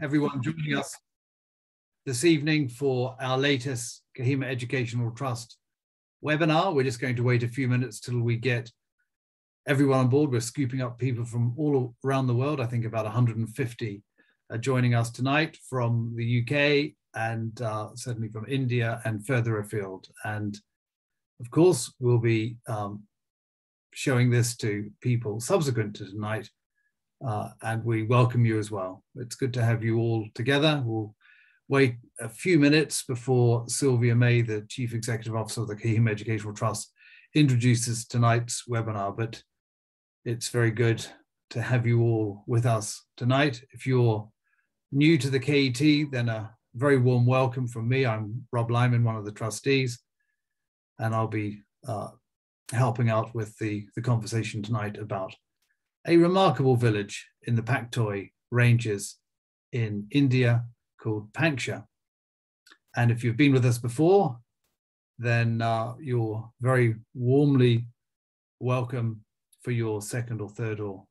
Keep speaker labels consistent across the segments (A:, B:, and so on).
A: everyone joining us this evening for our latest Kohima Educational Trust webinar. We're just going to wait a few minutes till we get everyone on board. We're scooping up people from all around the world. I think about 150 are joining us tonight from the UK and uh, certainly from India and further afield. And of course, we'll be um, showing this to people subsequent to tonight uh, and we welcome you as well. It's good to have you all together. We'll wait a few minutes before Sylvia May, the Chief Executive Officer of the Kohima Educational Trust, introduces tonight's webinar, but it's very good to have you all with us tonight. If you're new to the KET, then a very warm welcome from me. I'm Rob Lyman, one of the trustees, and I'll be uh, helping out with the, the conversation tonight about a remarkable village in the Paktoi ranges in India called Pangsha. And if you've been with us before, then uh, you're very warmly welcome for your second or third or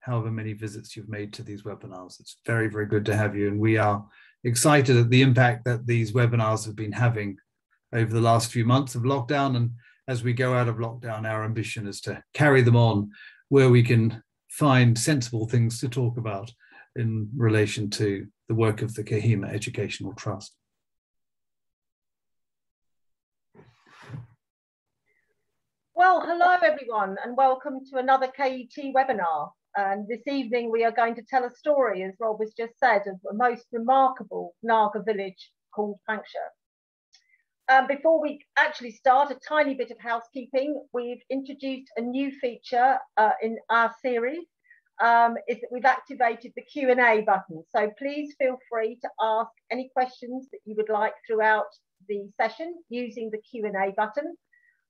A: however many visits you've made to these webinars. It's very, very good to have you. And we are excited at the impact that these webinars have been having over the last few months of lockdown. And as we go out of lockdown, our ambition is to carry them on where we can find sensible things to talk about in relation to the work of the Kohima Educational Trust.
B: Well, hello everyone and welcome to another KET webinar. And this evening we are going to tell a story, as Rob has just said, of a most remarkable Naga village called Pangsha. Um, before we actually start, a tiny bit of housekeeping. We've introduced a new feature uh, in our series. Um, is that we've activated the Q&A button. So please feel free to ask any questions that you would like throughout the session using the Q&A button.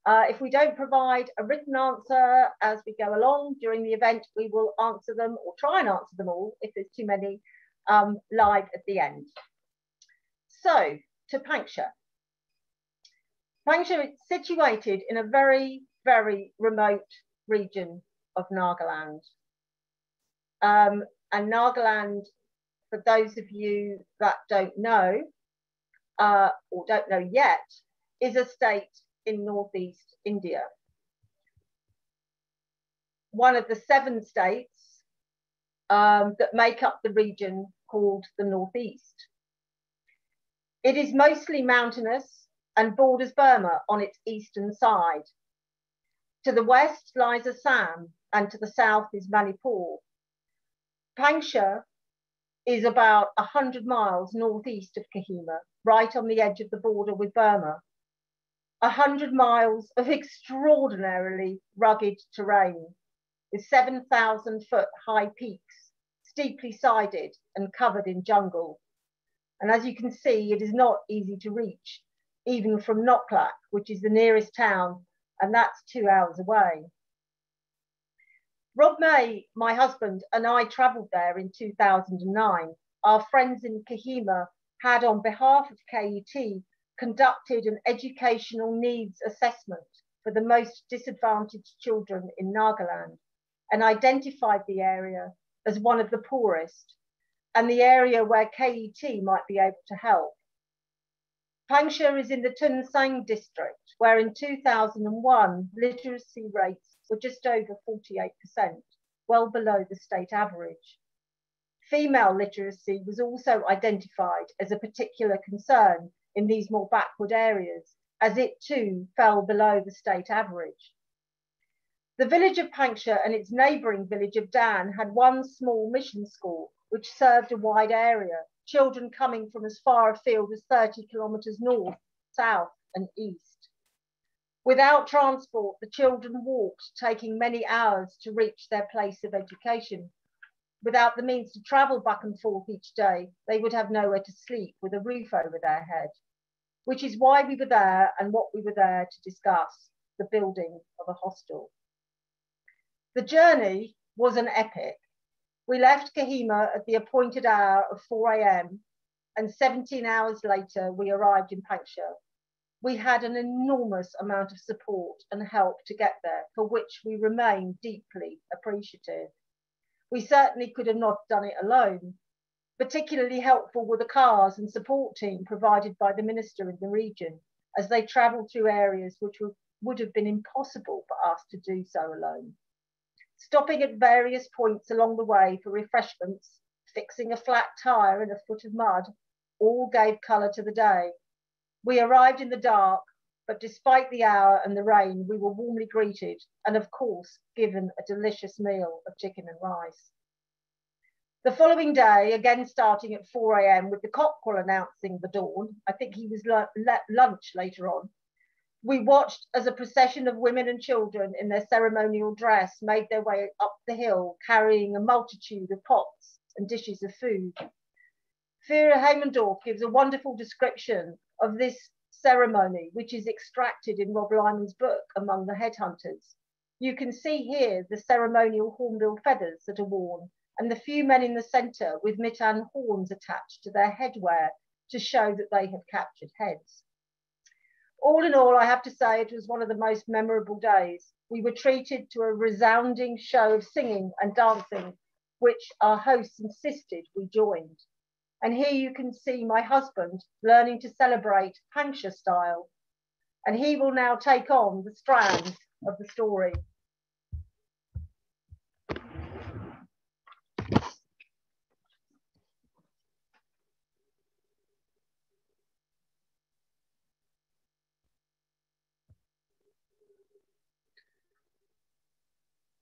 B: Uh, if we don't provide a written answer as we go along during the event, we will answer them or try and answer them all if there's too many um, live at the end. So to Pangsha. Pangsha is situated in a very, very remote region of Nagaland. Um, and Nagaland, for those of you that don't know, uh, or don't know yet, is a state in northeast India. One of the seven states um, that make up the region called the Northeast. It is mostly mountainous and borders Burma on its eastern side. To the west lies Assam, and to the south is Manipur. Pangsha is about 100 miles northeast of Kohima, right on the edge of the border with Burma. 100 miles of extraordinarily rugged terrain with 7,000 foot high peaks, steeply sided and covered in jungle. And as you can see, it is not easy to reach even from Noklak, which is the nearest town, and that's two hours away. Rob May, my husband, and I travelled there in 2009. Our friends in Kohima had, on behalf of KET, conducted an educational needs assessment for the most disadvantaged children in Nagaland and identified the area as one of the poorest and the area where KET might be able to help. Pangsha is in the Tuensang district, where in 2001, literacy rates were just over 48%, well below the state average. Female literacy was also identified as a particular concern in these more backward areas, as it too fell below the state average. The village of Pangsha and its neighbouring village of Dan had one small mission school, which served a wide area, children coming from as far afield as 30 kilometres north, south, and east. Without transport, the children walked, taking many hours to reach their place of education. Without the means to travel back and forth each day, they would have nowhere to sleep with a roof over their head, which is why we were there and what we were there to discuss the building of a hostel. The journey was an epic we left Kohima at the appointed hour of 4 a.m. and 17 hours later, we arrived in Pangsha. We had an enormous amount of support and help to get there, for which we remain deeply appreciative. We certainly could have not done it alone. Particularly helpful were the cars and support team provided by the minister in the region as they travelled through areas which would have been impossible for us to do so alone. Stopping at various points along the way for refreshments, fixing a flat tyre in a foot of mud, all gave colour to the day. We arrived in the dark, but despite the hour and the rain, we were warmly greeted and, of course, given a delicious meal of chicken and rice. The following day, again starting at 4 a.m. with the cockerel announcing the dawn, I think he was lunch later on, we watched as a procession of women and children in their ceremonial dress made their way up the hill, carrying a multitude of pots and dishes of food. Fürer-Haimendorf gives a wonderful description of this ceremony, which is extracted in Rob Lyman's book, Among the Headhunters. You can see here the ceremonial hornbill feathers that are worn and the few men in the centre with mithun horns attached to their headwear to show that they have captured heads. All in all, I have to say it was one of the most memorable days. We were treated to a resounding show of singing and dancing, which our hosts insisted we joined. And here you can see my husband learning to celebrate Pangsha style. And he will now take on the strands of the story.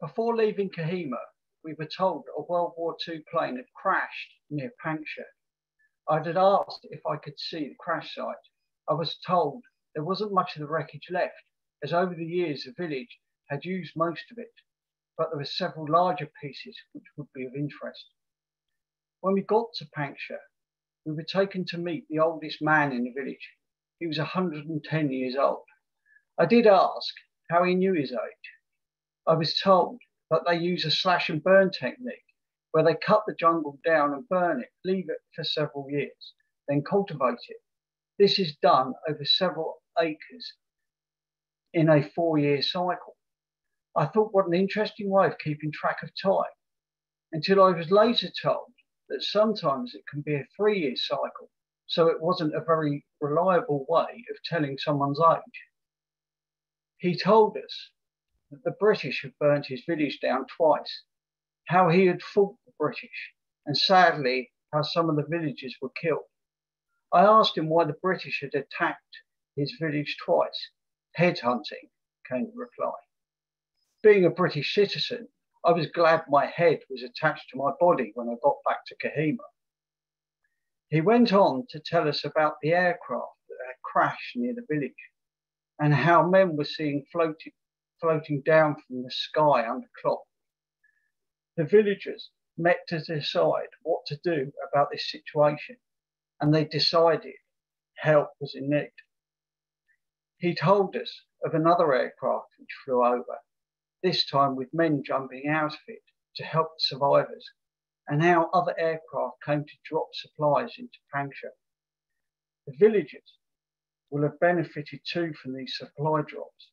C: Before leaving Kohima, we were told a World War II plane had crashed near Pangsha. I had asked if I could see the crash site. I was told there wasn't much of the wreckage left, as over the years the village had used most of it, but there were several larger pieces which would be of interest. When we got to Pangsha, we were taken to meet the oldest man in the village. He was 110 years old. I did ask how he knew his age. I was told that they use a slash and burn technique where they cut the jungle down and burn it, leave it for several years, then cultivate it. This is done over several acres in a four year cycle. I thought what an interesting way of keeping track of time until I was later told that sometimes it can be a three year cycle. So it wasn't a very reliable way of telling someone's age. He told us that the British had burnt his village down twice, how he had fought the British, and sadly, how some of the villagers were killed. I asked him why the British had attacked his village twice. Headhunting, came the reply. Being a British citizen, I was glad my head was attached to my body when I got back to Kohima. He went on to tell us about the aircraft that had crashed near the village and how men were seen floating, floating down from the sky under cloth. The villagers met to decide what to do about this situation, and they decided help was in need. He told us of another aircraft which flew over, this time with men jumping out of it to help the survivors, and how other aircraft came to drop supplies into Pangsha. The villagers will have benefited too from these supply drops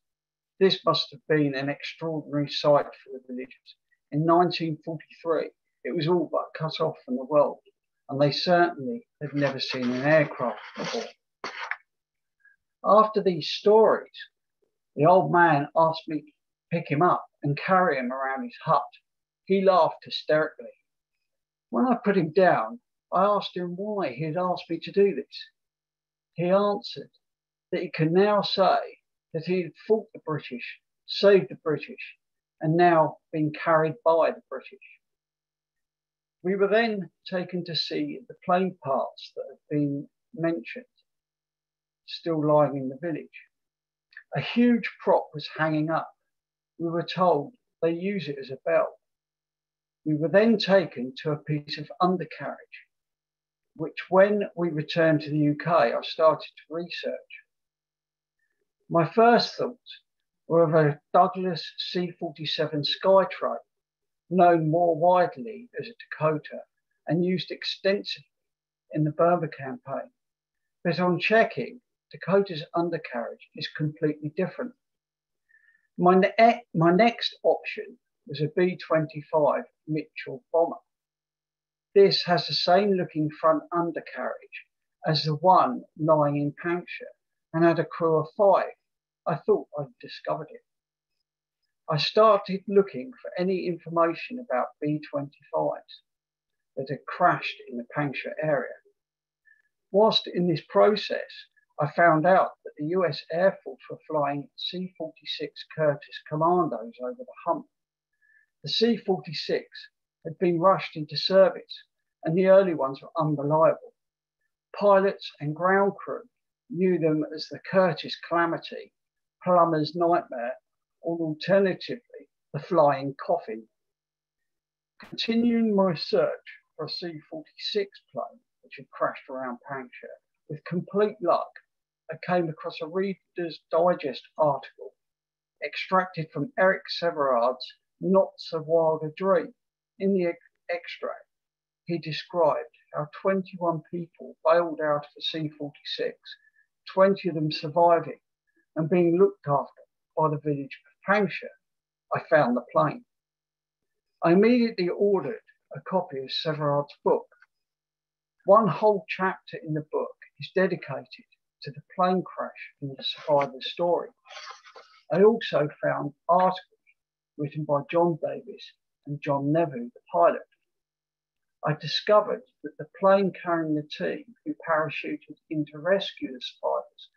C: this must have been an extraordinary sight for the villagers. In 1943, it was all but cut off from the world, and they certainly had never seen an aircraft before. After these stories, the old man asked me to pick him up and carry him around his hut. He laughed hysterically. When I put him down, I asked him why he had asked me to do this. He answered that he can now say that he had fought the British, saved the British, and now been carried by the British. We were then taken to see the plane parts that have been mentioned, still lying in the village. A huge prop was hanging up. We were told they use it as a bell. We were then taken to a piece of undercarriage, which when we returned to the UK, I started to research. My first thoughts were of a Douglas C-47 Skytrain, known more widely as a Dakota and used extensively in the Burma campaign. But on checking, Dakota's undercarriage is completely different. My, ne my next option was a B-25 Mitchell bomber. This has the same looking front undercarriage as the one lying in Pangsha and had a crew of five. I thought I'd discovered it. I started looking for any information about B-25s that had crashed in the Pangsha area. Whilst in this process, I found out that the US Air Force were flying C-46 Curtiss Commandos over the hump. The C-46 had been rushed into service and the early ones were unreliable. Pilots and ground crew knew them as the Curtiss Calamity, Plumber's Nightmare, or alternatively, the Flying Coffin. Continuing my search for a C 46 plane, which had crashed around Pangsha, with complete luck, I came across a Reader's Digest article extracted from Eric Sevareid's Not So Wild a Dream. In the extract, he described how 21 people bailed out of the C 46, 20 of them surviving and being looked after by the village of Pangsha. I found the plane. I immediately ordered a copy of Sevareid's book. One whole chapter in the book is dedicated to the plane crash and the survivor's story. I also found articles written by John Davies and John Neveu, the pilot. I discovered that the plane carrying the team who parachuted in to rescue the survivors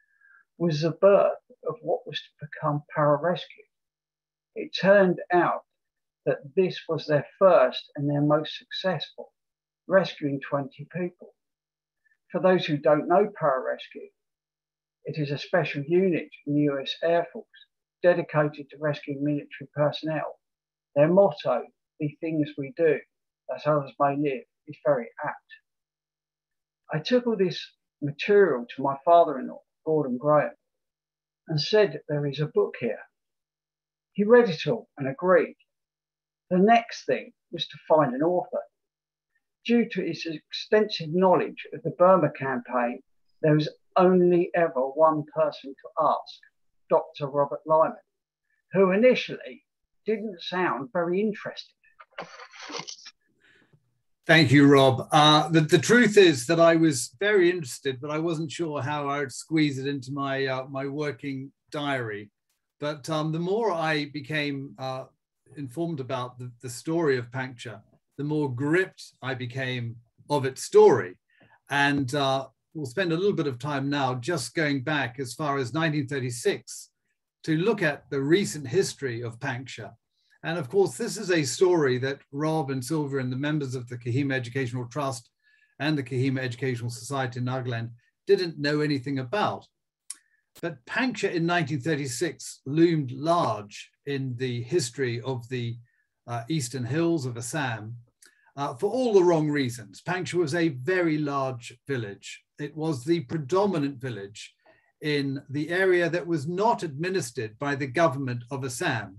C: was the birth of what was to become pararescue. It turned out that this was their first and their most successful, rescuing 20 people. For those who don't know pararescue, it is a special unit in the US Air Force dedicated to rescuing military personnel. Their motto, the things we do, that others may live, is very apt. I took all this material to my father-in-law, Gordon Graham, and said there is a book here. He read it all and agreed. The next thing was to find an author. Due to his extensive knowledge of the Burma campaign, there was only ever one person to ask, Dr. Robert Lyman, who initially didn't sound very interested.
A: Thank you, Rob. Uh, the, the truth is that I was very interested, but I wasn't sure how I would squeeze it into my, uh, my working diary. But um, the more I became uh, informed about the, the story of Pangsha, the more gripped I became of its story. And uh, we'll spend a little bit of time now just going back as far as 1936 to look at the recent history of Pangsha. And of course, this is a story that Rob and Sylvia and the members of the Kohima Educational Trust and the Kohima Educational Society in Nagaland didn't know anything about. But Pangsha in 1936 loomed large in the history of the uh, Eastern Hills of Assam uh, for all the wrong reasons. Pangsha was a very large village. It was the predominant village in the area that was not administered by the government of Assam.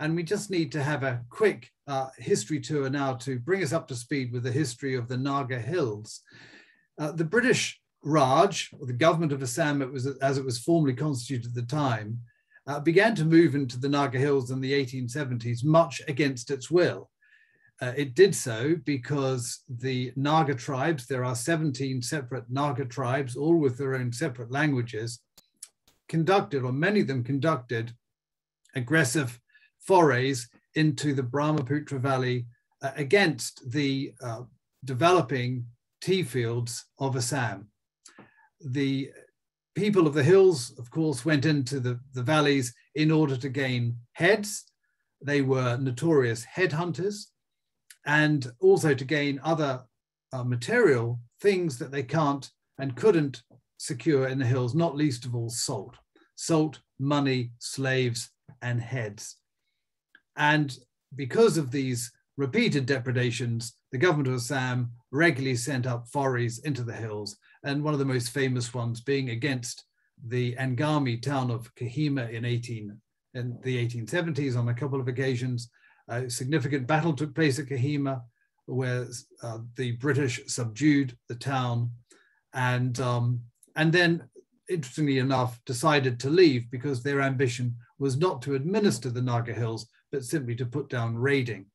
A: And we just need to have a quick uh, history tour now to bring us up to speed with the history of the Naga Hills. Uh, the British Raj, or the government of Assam, it was, as it was formally constituted at the time, uh, began to move into the Naga Hills in the 1870s, much against its will. Uh, it did so because the Naga tribes, there are 17 separate Naga tribes, all with their own separate languages, conducted, or many of them conducted, aggressive forays into the Brahmaputra Valley uh, against the uh, developing tea fields of Assam. The people of the hills, of course, went into the, the valleys in order to gain heads. They were notorious headhunters and also to gain other uh, material things that they can't and couldn't secure in the hills, not least of all salt. Salt, money, slaves, and heads. And because of these repeated depredations, the government of Assam regularly sent up forays into the hills, and one of the most famous ones being against the Angami town of Kohima in 18 in the 1870s on a couple of occasions, a significant battle took place at Kohima where uh, the British subdued the town, and um, and then, interestingly enough, decided to leave because their ambition was not to administer the Naga Hills, but simply to put down raiding.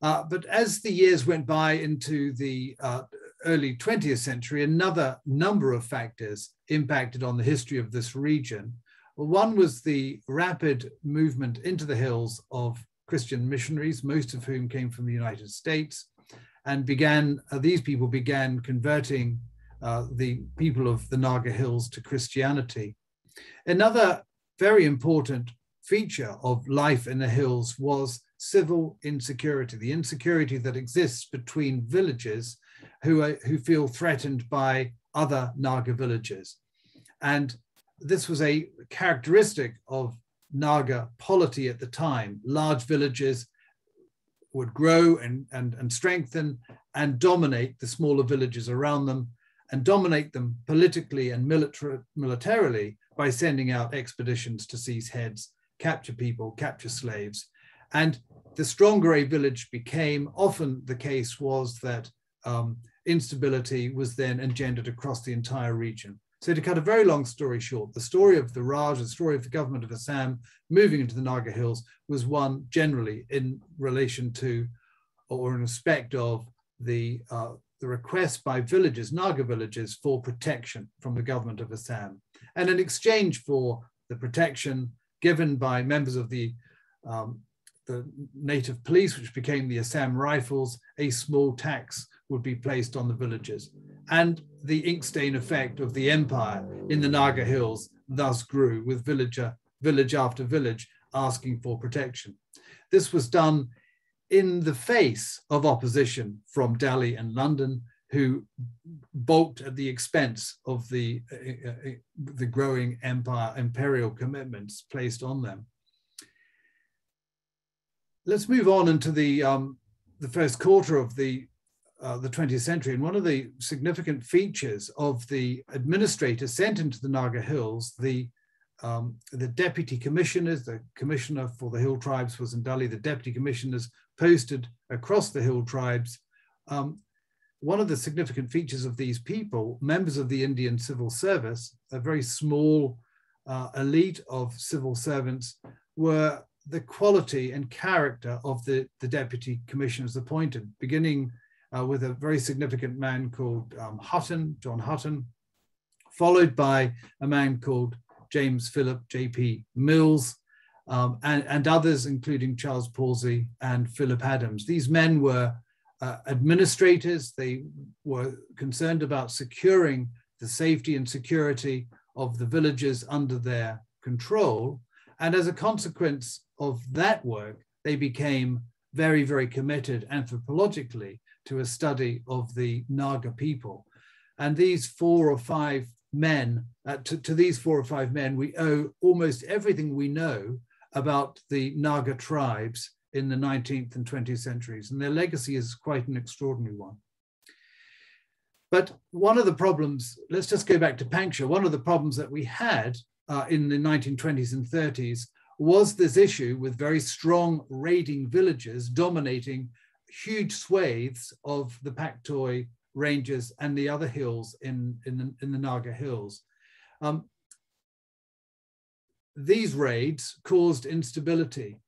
A: Uh, but as the years went by into the uh, early 20th century, another number of factors impacted on the history of this region. One was the rapid movement into the hills of Christian missionaries, most of whom came from the United States, and began, uh, these people began converting uh, the people of the Naga Hills to Christianity. Another very important feature of life in the hills was civil insecurity, the insecurity that exists between villages who, are, who feel threatened by other Naga villages. And this was a characteristic of Naga polity at the time. Large villages would grow and, and, and strengthen and dominate the smaller villages around them and dominate them politically and militar militarily by sending out expeditions to seize heads, capture people, capture slaves. And the stronger a village became, often the case was that um, instability was then engendered across the entire region. So to cut a very long story short, the story of the Raj, the story of the government of Assam moving into the Naga Hills was one generally in relation to or in respect of the, uh, the request by villages, Naga villages, for protection from the government of Assam. And in exchange for the protection given by members of the, um, the native police, which became the Assam Rifles, a small tax would be placed on the villages. And the inkstain effect of the empire in the Naga Hills thus grew with villager, village after village asking for protection. This was done in the face of opposition from Delhi and London, who balked at the expense of the, uh, uh, the growing empire, imperial commitments placed on them. Let's move on into the, um, the first quarter of the uh, the 20th century. And one of the significant features of the administrators sent into the Naga Hills, the, um, the deputy commissioners, the commissioner for the hill tribes was in Delhi, the deputy commissioners posted across the hill tribes. Um, one of the significant features of these people, members of the Indian civil service, a very small uh, elite of civil servants, were the quality and character of the, the deputy commissioners appointed, beginning uh, with a very significant man called um, Hutton, John Hutton, followed by a man called James Philip J.P. Mills, um, and, and, others, including Charles Pawsey and Philip Adams. These men were uh, administrators. They were concerned about securing the safety and security of the villages under their control. And as a consequence of that work, they became very, very committed anthropologically to a study of the Naga people. And these four or five men, uh, to, to these four or five men, we owe almost everything we know about the Naga tribes in the 19th and 20th centuries. And their legacy is quite an extraordinary one. But one of the problems, let's just go back to Pangsha, one of the problems that we had uh, in the 1920s and 30s was this issue with very strong raiding villages dominating huge swathes of the Paktoi ranges and the other hills in, in, the, in the Naga Hills. Um, these raids caused instability.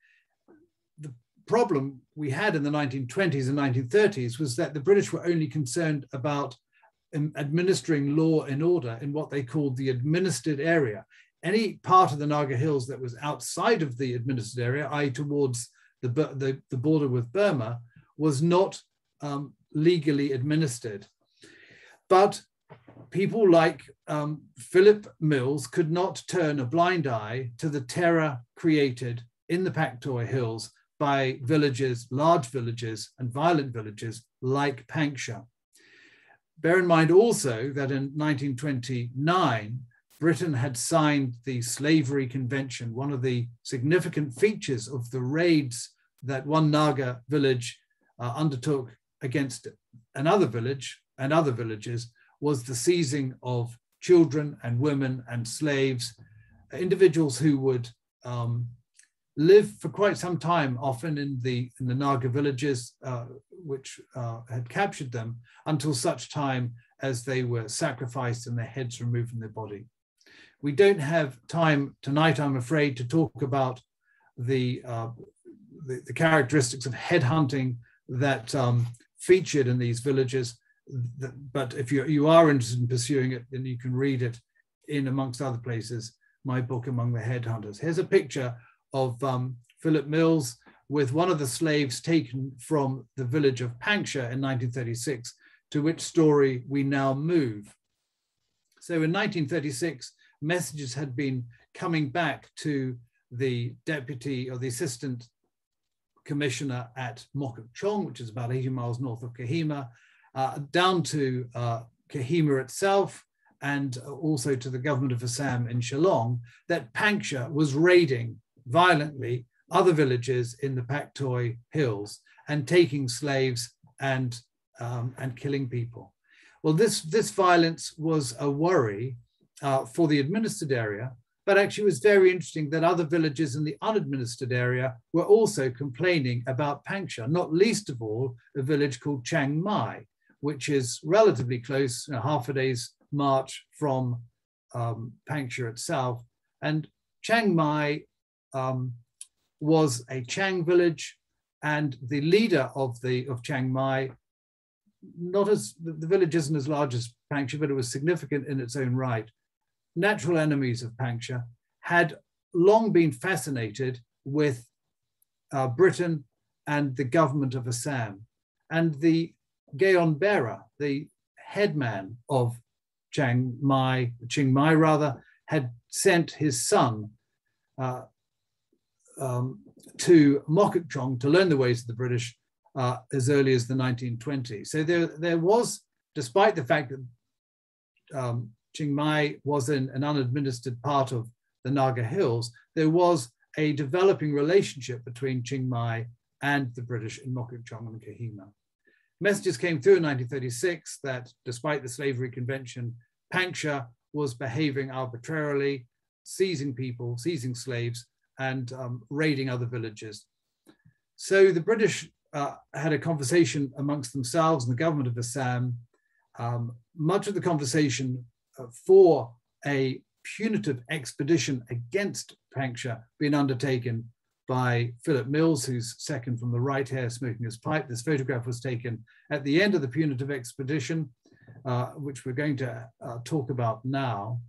A: Problem we had in the 1920s and 1930s was that the British were only concerned about um, administering law and order in what they called the administered area. Any part of the Naga Hills that was outside of the administered area, i.e. towards the, the, the border with Burma, was not um, legally administered. But people like um, Philip Mills could not turn a blind eye to the terror created in the Paktoi Hills by villages, large villages and violent villages like Pangsha. Bear in mind also that in 1929, Britain had signed the Slavery Convention, one of the significant features of the raids that one Naga village uh, undertook against another village and other villages was the seizing of children and women and slaves, individuals who would um, live for quite some time, often in the, in the Naga villages, uh, which uh, had captured them, until such time as they were sacrificed and their heads removed from their body. We don't have time tonight, I'm afraid, to talk about the, uh, the, the, characteristics of headhunting that um, featured in these villages. But if you, you are interested in pursuing it, then you can read it in, amongst other places, my book, Among the Headhunters. Here's a picture of um, Philip Mills with one of the slaves taken from the village of Pangsha in 1936, to which story we now move. So in 1936, messages had been coming back to the deputy or the assistant commissioner at Mokokchung, which is about 80 miles north of Kohima, uh, down to uh, Kohima itself, and also to the government of Assam in Shillong, that Pangsha was raiding violently other villages in the Paktoi hills and taking slaves and, um, and killing people. Well, this, this violence was a worry uh, for the administered area, but actually was very interesting that other villages in the unadministered area were also complaining about Pangsha, not least of all a village called Chingmei, which is relatively close, you know, half a day's march from um, Pangsha itself. And Chingmei um, was a Chang village, and the leader of the of Chingmei, not as the village isn't as large as Pangsha, but it was significant in its own right. Natural enemies of Pangsha had long been fascinated with uh, Britain and the government of Assam, and the gaonbura, the headman of Chingmei, Chiang Mai rather, had sent his son uh, um, to Mokokchung to learn the ways of the British uh, as early as the 1920s. So there, there was, despite the fact that um, Chingmei was in an unadministered part of the Naga Hills, there was a developing relationship between Chingmei and the British in Mokokchung and Kohima. Messages came through in 1936 that despite the slavery convention, Pangsha was behaving arbitrarily, seizing people, seizing slaves, and um, raiding other villages. So the British uh, had a conversation amongst themselves and the government of Assam. Um, much of the conversation uh, for a punitive expedition against Pangsha being undertaken by Philip Mills, who's second from the right here, smoking his pipe. This photograph was taken at the end of the punitive expedition, uh, which we're going to uh, talk about now.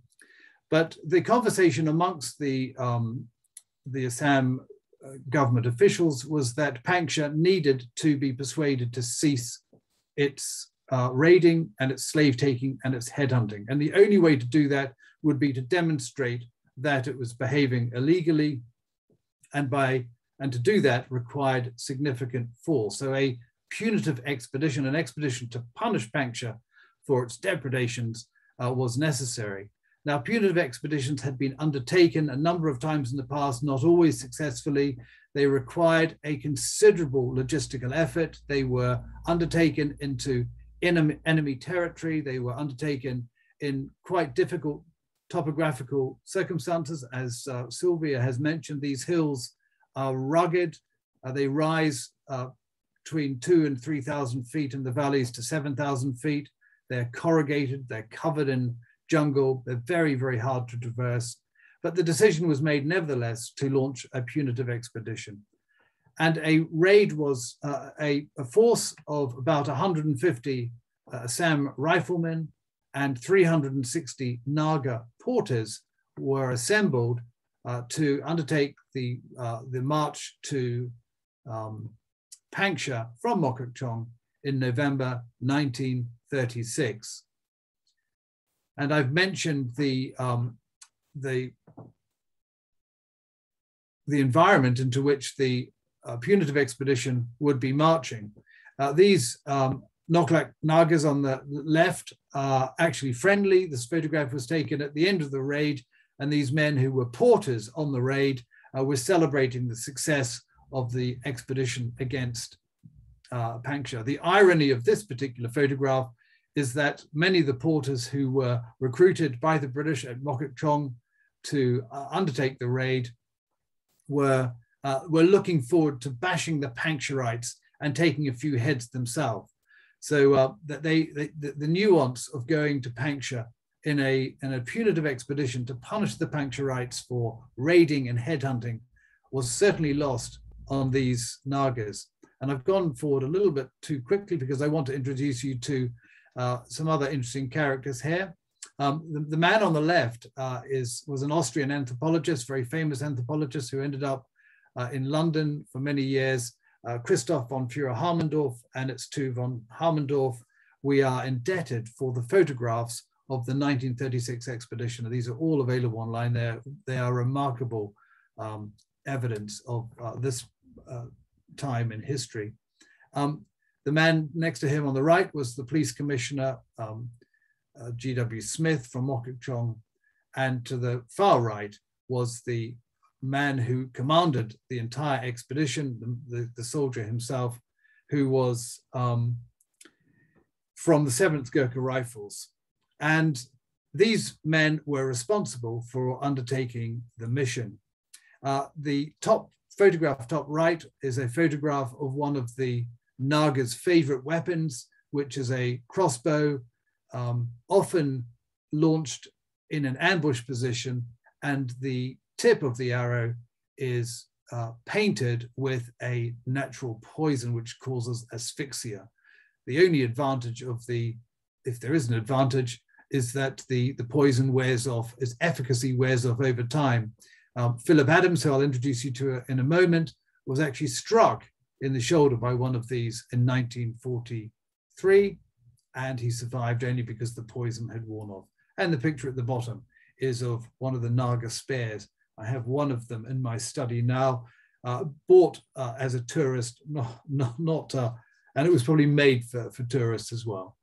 A: But the conversation amongst the um, the Assam uh, government officials was that Pangsha needed to be persuaded to cease its uh, raiding and its slave taking and its headhunting. And the only way to do that would be to demonstrate that it was behaving illegally and by and to do that required significant force. So a punitive expedition, an expedition to punish Pangsha for its depredations uh, was necessary. Now, punitive expeditions had been undertaken a number of times in the past, not always successfully. They required a considerable logistical effort. They were undertaken into enemy, territory. They were undertaken in quite difficult topographical circumstances. As uh, Sylvia has mentioned, these hills are rugged. Uh, they rise uh, between two and 3,000 feet in the valleys to 7,000 feet. They're corrugated, they're covered in jungle. They're very, very hard to traverse. But the decision was made, nevertheless, to launch a punitive expedition. And a raid was uh, a, a, force of about 150 uh, Assam riflemen and 360 Naga porters were assembled uh, to undertake the, uh, the march to um, Pangsha from Mokokchung in November 1936. And I've mentioned the, um, the, the environment into which the uh, punitive expedition would be marching. Uh, these um, Noklak Nagas on the left are actually friendly. This photograph was taken at the end of the raid, and these men who were porters on the raid uh, were celebrating the success of the expedition against uh, Pangsha. The irony of this particular photograph is that many of the porters who were recruited by the British at Mokokchung to uh, undertake the raid were, uh, were looking forward to bashing the Pangsharites and taking a few heads themselves. So uh, that they, they the, the, nuance of going to Pangsha in a, in a punitive expedition to punish the Pangsharites for raiding and headhunting was certainly lost on these Nagas. And I've gone forward a little bit too quickly because I want to introduce you to uh, some other interesting characters here. Um, the, the, man on the left uh, is was an Austrian anthropologist, very famous anthropologist who ended up uh, in London for many years, uh, Christoph von Fürer-Haimendorf, and it's to von Haimendorf we are indebted for the photographs of the 1936 expedition. These are all available online. They're, they are remarkable um, evidence of uh, this time in history. Um, the man next to him on the right was the police commissioner, um, uh, G.W. Smith from Mokokchung. And to the far right was the man who commanded the entire expedition, the, the, the soldier himself, who was um, from the 7th Gurkha Rifles. And these men were responsible for undertaking the mission. Uh, the top photograph, top right, is a photograph of one of the Naga's favorite weapons, which is a crossbow, um, often launched in an ambush position, and the tip of the arrow is uh, painted with a natural poison which causes asphyxia. The only advantage of the, if there is an advantage, is that the, the poison wears off, its efficacy wears off over time. Um, Philip Adams, who I'll introduce you to in a moment, was actually struck in the shoulder by one of these in 1943, and he survived only because the poison had worn off. And the picture at the bottom is of one of the Naga spears. I have one of them in my study now, uh, bought uh, as a tourist, not, not, not uh, and it was probably made for, for tourists as well.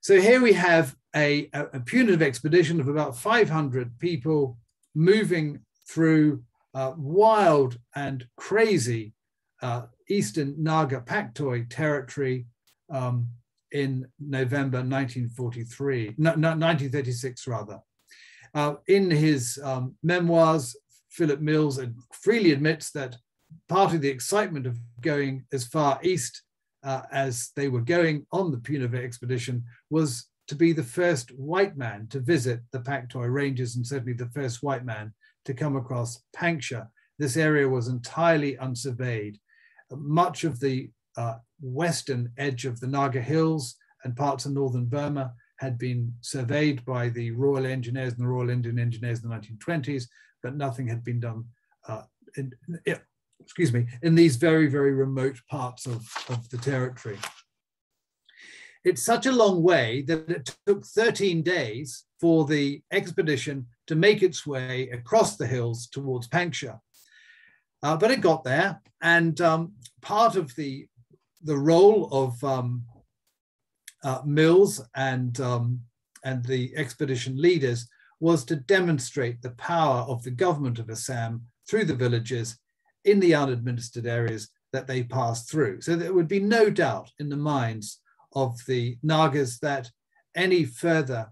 A: So here we have a, a, punitive expedition of about 500 people moving through uh, wild and crazy uh, eastern Naga Paktoi territory um, in November 1943, no, no, 1936 rather. Uh, in his um, memoirs, Philip Mills freely admits that part of the excitement of going as far east uh, as they were going on the Puniva expedition was to be the first white man to visit the Paktoi Ranges and certainly the first white man to come across Pangsha. This area was entirely unsurveyed. Much of the uh, western edge of the Naga Hills and parts of northern Burma had been surveyed by the Royal Engineers and the Royal Indian Engineers in the 1920s, but nothing had been done uh, in, excuse me, in these very, very remote parts of, of the territory. It's such a long way that it took 13 days for the expedition to make its way across the hills towards Pangsha. Uh, but it got there, and um, part of the, the role of um, uh, Mills and, um, and the expedition leaders was to demonstrate the power of the government of Assam through the villages in the unadministered areas that they passed through. So there would be no doubt in the minds of the Nagas that any further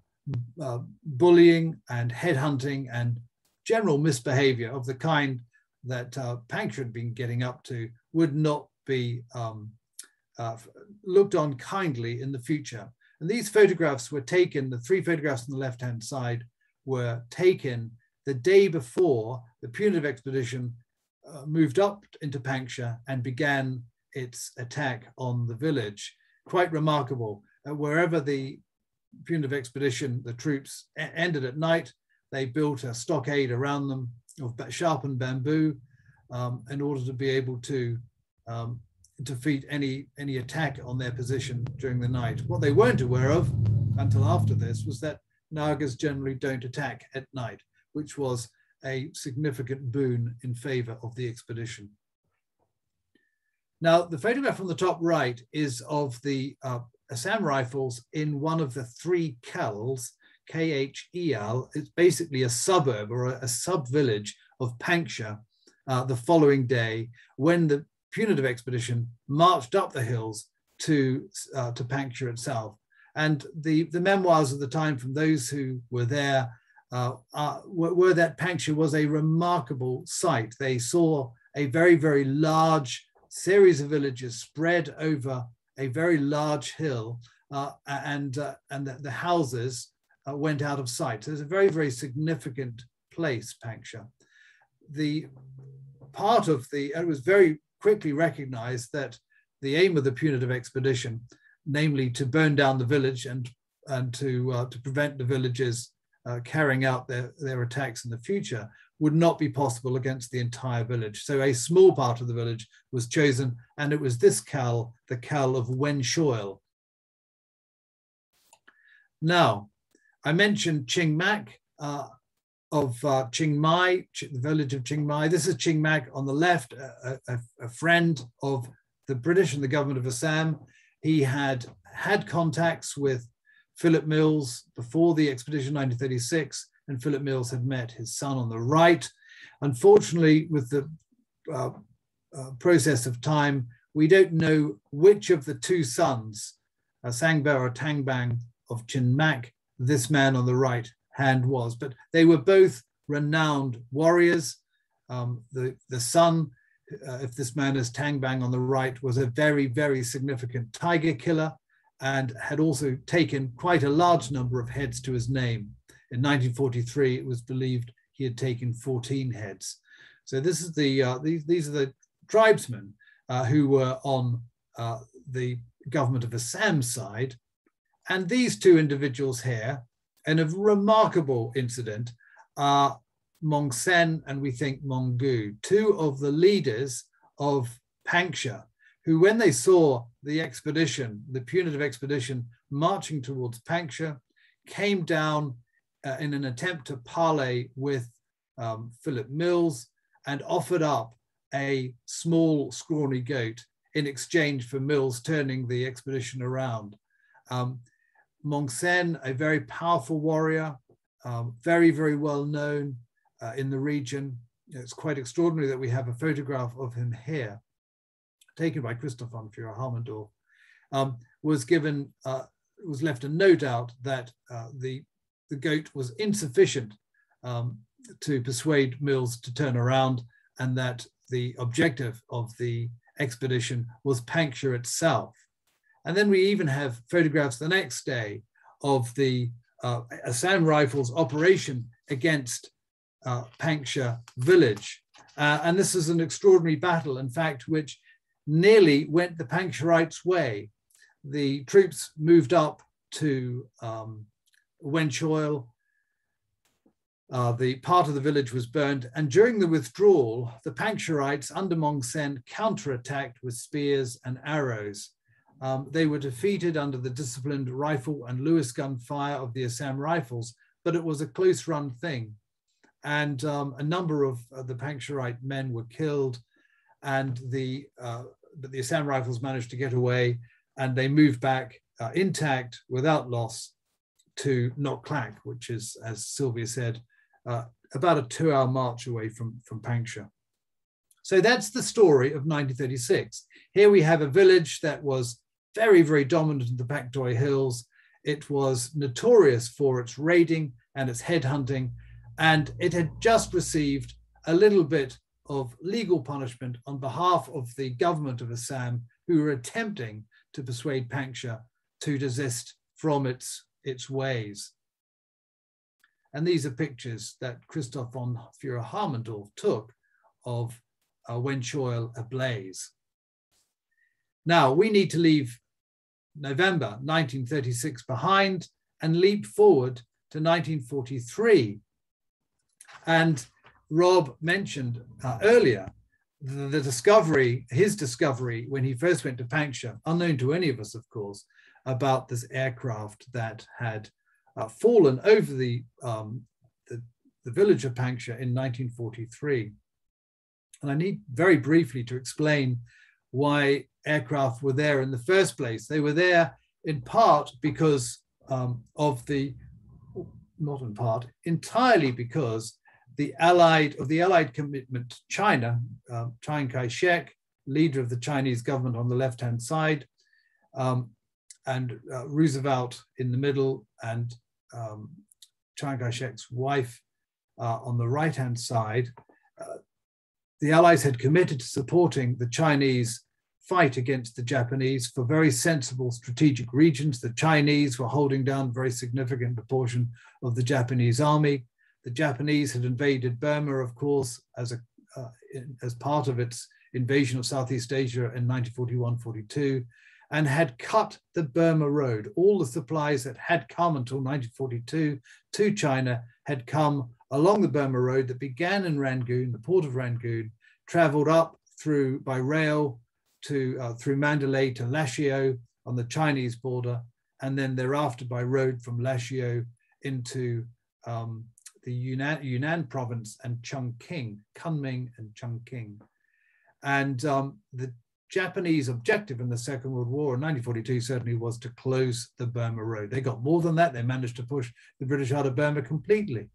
A: uh, bullying and headhunting and general misbehavior of the kind that uh, had been getting up to would not be um, uh, looked on kindly in the future. And these photographs were taken, the three photographs on the left-hand side were taken the day before the punitive expedition uh, moved up into Pangsha and began its attack on the village. Quite remarkable. Uh, wherever the punitive expedition, the troops ended at night, they built a stockade around them of sharpened bamboo um, in order to be able to um, defeat any, any attack on their position during the night. What they weren't aware of until after this was that Nagas generally don't attack at night, which was a significant boon in favor of the expedition. Now, the photograph on the top right is of the uh, Assam Rifles in one of the three Khels, K-H-E-L. It's basically a suburb or a, a sub-village of Pangsha uh, the following day when the punitive expedition marched up the hills to, uh, to Pangsha itself. And the, the memoirs of the time from those who were there uh, uh, were that Pangsha was a remarkable sight. They saw a very, very large series of villages spread over a very large hill, uh, and, uh, and the, the houses uh, went out of sight. So it's a very, very significant place, Pangsha. The part of the, it was very quickly recognized that the aim of the punitive expedition, namely to burn down the village and, and to, uh, to prevent the villagers uh, carrying out their, their attacks in the future, would not be possible against the entire village. So a small part of the village was chosen, and it was this Cal, the Khel of Wen Shoil. Now, I mentioned Chingmak uh, of uh, Chingmei, the village of Chingmei. This is Chingmak on the left, a, a, a friend of the British and the government of Assam. He had had contacts with Philip Mills before the expedition 1936 and Philip Mills had met his son on the right. Unfortunately, with the uh, uh, process of time, we don't know which of the two sons, uh, Sangba or Tangbang of Chingmak, this man on the right hand was, but they were both renowned warriors. Um, the, the son, uh, if this man is Tangbang on the right, was a very, very significant tiger killer and had also taken quite a large number of heads to his name. In 1943, it was believed he had taken 14 heads. So this is the uh, these these are the tribesmen uh, who were on uh, the government of Assam's side, and these two individuals here, in a remarkable incident, are Mong Sen and we think Mongu, two of the leaders of Pangsha, who when they saw the expedition, the punitive expedition marching towards Pangsha, came down uh, in an attempt to parley with um, Philip Mills and offered up a small scrawny goat in exchange for Mills turning the expedition around. Um, Mong Sen, a very powerful warrior, um, very, very well known uh, in the region. It's quite extraordinary that we have a photograph of him here, taken by Christoph von Fürer-Haimendorf, um, was given, uh, was left in no doubt that uh, the the goat was insufficient um, to persuade Mills to turn around and that the objective of the expedition was Pangsha itself. And then we even have photographs the next day of the uh, Assam Rifles operation against uh, Pangsha village. Uh, and this is an extraordinary battle, in fact, which nearly went the Pangsharites' way. The troops moved up to um, Wenchoil. Uh, the part of the village was burned, and during the withdrawal, the Pangsharites under Mong Sen counterattacked with spears and arrows. Um, they were defeated under the disciplined rifle and Lewis gun fire of the Assam Rifles, but it was a close run thing. And um, a number of uh, the Pangsharite men were killed, and the, uh, but the Assam Rifles managed to get away and they moved back uh, intact without loss to Noklak, which is, as Sylvia said, uh, about a two hour march away from, from Pangsha. So that's the story of 1936. Here we have a village that was very, very dominant in the Pak Doi Hills. It was notorious for its raiding and its headhunting, and it had just received a little bit of legal punishment on behalf of the government of Assam, who were attempting to persuade Pangsha to desist from its its ways. And these are pictures that Christoph von Fürer-Haimendorf took of uh, Wenchoil ablaze. Now we need to leave November 1936 behind and leap forward to 1943. And Rob mentioned uh, earlier the, the, discovery, his discovery when he first went to Pangsha, unknown to any of us, of course, about this aircraft that had uh, fallen over the, um, the, the, village of Pangsha in 1943. And I need very briefly to explain why aircraft were there in the first place. They were there in part because um, of the, not in part, entirely because the Allied, of the Allied commitment to China, uh, Chiang Kai-shek, leader of the Chinese government on the left-hand side, um, and uh, Roosevelt in the middle, and um, Chiang Kai-shek's wife uh, on the right-hand side, uh, the Allies had committed to supporting the Chinese fight against the Japanese for very sensible strategic regions. The Chinese were holding down a very significant proportion of the Japanese army. The Japanese had invaded Burma, of course, as, a, uh, as part of its invasion of Southeast Asia in 1941-42 and had cut the Burma Road. All the supplies that had come until 1942 to China had come along the Burma Road that began in Rangoon, the port of Rangoon, traveled up through by rail to uh, through Mandalay to Lashio on the Chinese border, and then thereafter by road from Lashio into um, the Yunnan, Yunnan province and Chongqing, Kunming and Chongqing. And um, the Japanese objective in the Second World War in 1942 certainly was to close the Burma Road. They got more than that. They managed to push the British out of Burma completely.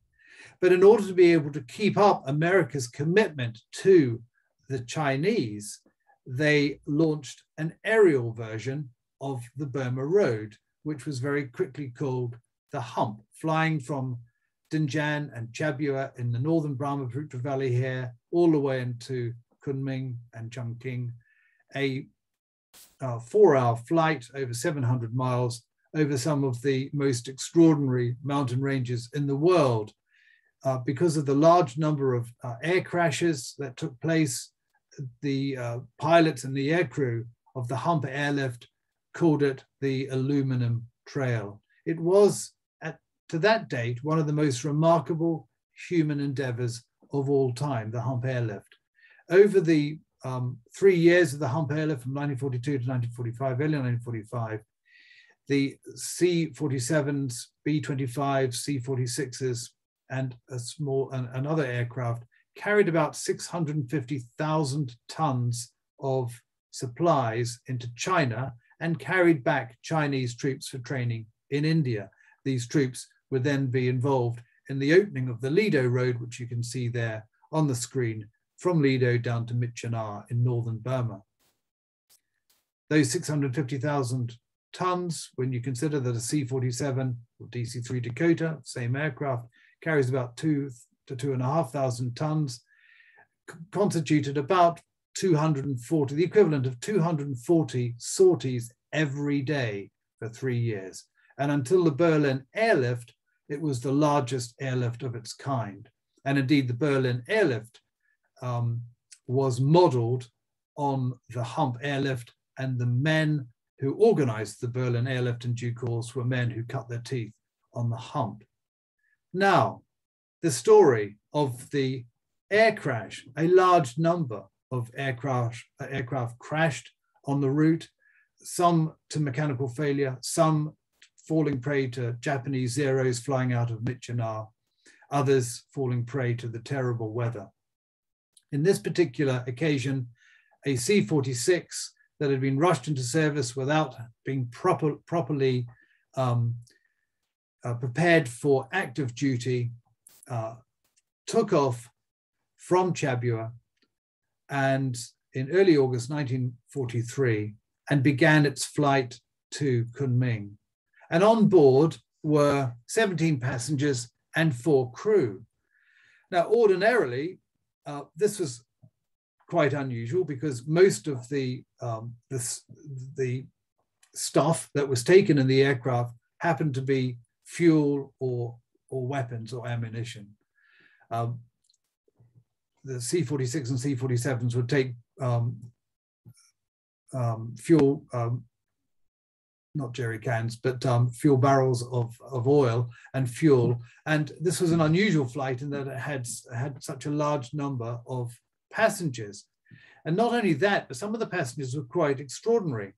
A: But in order to be able to keep up America's commitment to the Chinese, they launched an aerial version of the Burma Road, which was very quickly called the Hump, flying from Dinjan and Chabua in the northern Brahmaputra Valley here, all the way into Kunming and Chongqing, a uh, four hour flight over 700 miles over some of the most extraordinary mountain ranges in the world. Uh, because of the large number of uh, air crashes that took place, the uh, pilots and the aircrew of the Hump airlift called it the aluminum trail. It was, at, to that date, one of the most remarkable human endeavors of all time, the Hump airlift. Over the um, three years of the hump airlift from 1942 to 1945, early 1945, the C-47s, B-25s, C-46s, and a small and, and other aircraft carried about 650,000 tons of supplies into China and carried back Chinese troops for training in India. These troops would then be involved in the opening of the Ledo Road, which you can see there on the screen, from Ledo down to Myitkyina in northern Burma. Those 650,000 tons, when you consider that a C-47 or DC-3 Dakota, same aircraft, carries about two to two and a half thousand tons, constituted about 240, the equivalent of 240 sorties every day for three years. And until the Berlin airlift, it was the largest airlift of its kind. And indeed, the Berlin airlift um, was modeled on the Hump airlift, and the men who organized the Berlin airlift in due course were men who cut their teeth on the Hump. Now, the story of the air crash, a large number of aircraft, aircraft crashed on the route, some to mechanical failure, some falling prey to Japanese Zeros flying out of Myitkyina, others falling prey to the terrible weather. In this particular occasion, a C-46 that had been rushed into service without being proper, properly um, uh, prepared for active duty uh, took off from Chabua and in early August 1943 and began its flight to Kunming. And on board were 17 passengers and four crew. Now, ordinarily, uh, this was quite unusual because most of the, um, the, the stuff that was taken in the aircraft happened to be fuel or, or weapons or ammunition. Um, the C-46 and C-47s would take um, um, fuel, um, not jerry cans, but um, fuel barrels of, of oil and fuel. And this was an unusual flight in that it had, had such a large number of passengers. And not only that, but some of the passengers were quite extraordinary.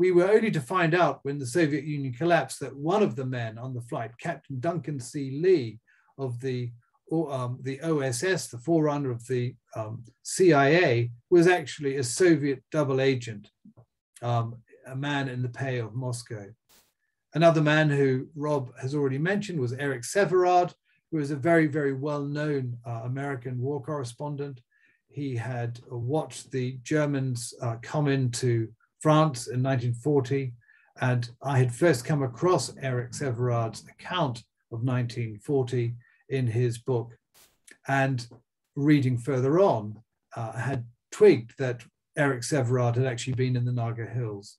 A: We were only to find out when the Soviet Union collapsed that one of the men on the flight, Captain Duncan C. Lee of the, um, the OSS, the forerunner of the um, CIA, was actually a Soviet double agent um, a man in the pay of Moscow. Another man who Rob has already mentioned was Eric who was a very, very well-known uh, American war correspondent. He had uh, watched the Germans uh, come into France in 1940, and I had first come across Eric Sevareid's account of 1940 in his book. And reading further on, uh, had twigged that Eric Severard had actually been in the Naga Hills.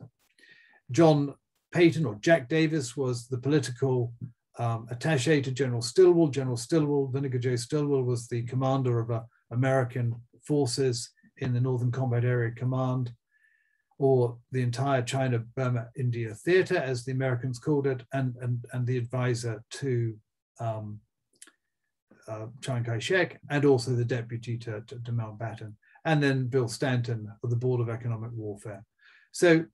A: John Paton or Jack Davies was the political um, attache to General Stilwell. General Stilwell, Vinegar Joe Stilwell, was the commander of uh, American forces in the Northern Combat Area Command, or the entire China Burma India Theater, as the Americans called it, and, and, and the advisor to um, uh, Chiang Kai shek, and also the deputy to, to, to Mountbatten, and then Bill Stanton of the Board of Economic Warfare. So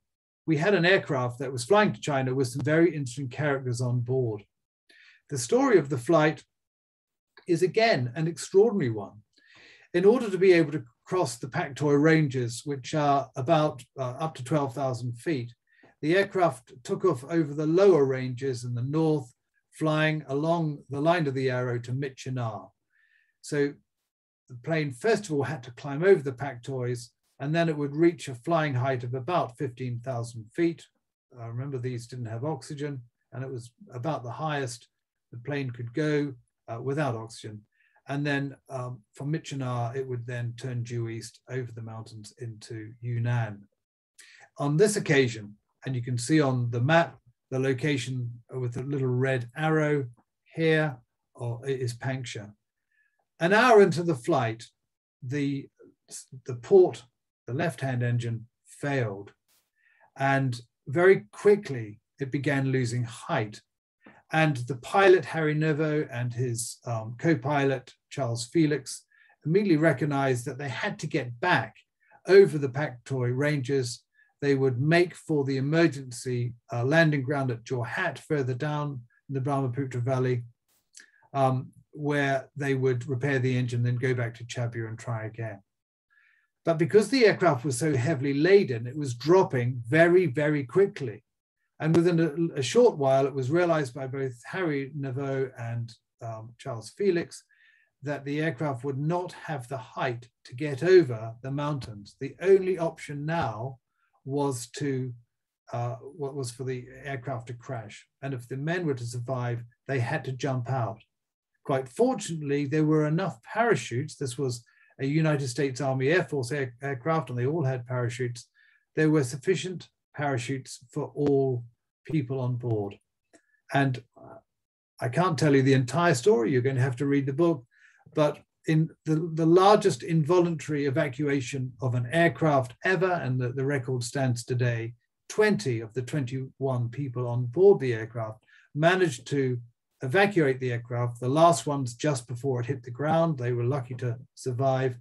A: we had an aircraft that was flying to China with some very interesting characters on board. The story of the flight is again an extraordinary one. In order to be able to cross the Pak Toi Ranges, which are about uh, up to 12,000 feet, the aircraft took off over the lower ranges in the north, flying along the line of the arrow to Myitkyina. So the plane, first of all, had to climb over the Paktois and then it would reach a flying height of about 15,000 feet. Uh, remember, these didn't have oxygen, and it was about the highest the plane could go uh, without oxygen. And then um, from Myitkyina, it would then turn due east over the mountains into Yunnan. On this occasion, and you can see on the map, the location with the little red arrow here or is Pangsha. An hour into the flight, the, the port, the left-hand engine failed. And very quickly, it began losing height and the pilot, Harry Neveu, and his um, co pilot, Charles Felix, immediately recognized that they had to get back over the Pak Toi ranges. They would make for the emergency uh, landing ground at Jorhat, further down in the Brahmaputra Valley, um, where they would repair the engine, then go back to Chabua and try again. But because the aircraft was so heavily laden, it was dropping very, very quickly. And within a, a, short while, it was realized by both Harry Neveu and um, Charles Felix that the aircraft would not have the height to get over the mountains. The only option now was to uh, what was for the aircraft to crash. And if the men were to survive, they had to jump out. Quite fortunately, there were enough parachutes. This was a United States Army Air Force air, aircraft, and they all had parachutes. There were sufficient parachutes for all people on board. And uh, I can't tell you the entire story, you're going to have to read the book, but in the, the largest involuntary evacuation of an aircraft ever, and the, the record stands today, 20 of the 21 people on board the aircraft managed to evacuate the aircraft. The last ones just before it hit the ground. They were lucky to survive.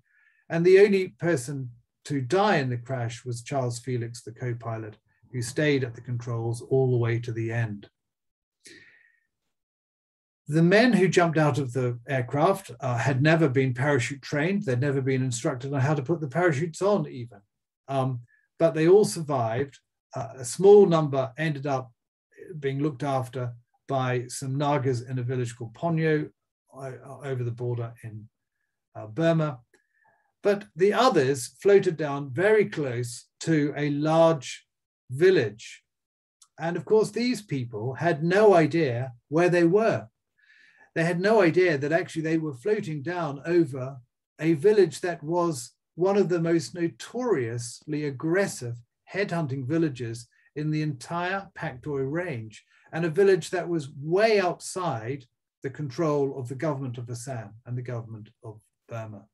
A: And the only person to die in the crash was Charles Felix, the co pilot, who stayed at the controls all the way to the end. The men who jumped out of the aircraft uh, had never been parachute trained. They'd never been instructed on how to put the parachutes on, even. Um, but they all survived. Uh, a small number ended up being looked after by some Nagas in a village called Ponyo uh, over the border in uh, Burma. But the others floated down very close to a large village. And of course, these people had no idea where they were. They had no idea that actually they were floating down over a village that was one of the most notoriously aggressive headhunting villages in the entire Paktoi range, and a village that was way outside the control of the government of Assam and the government of Burma.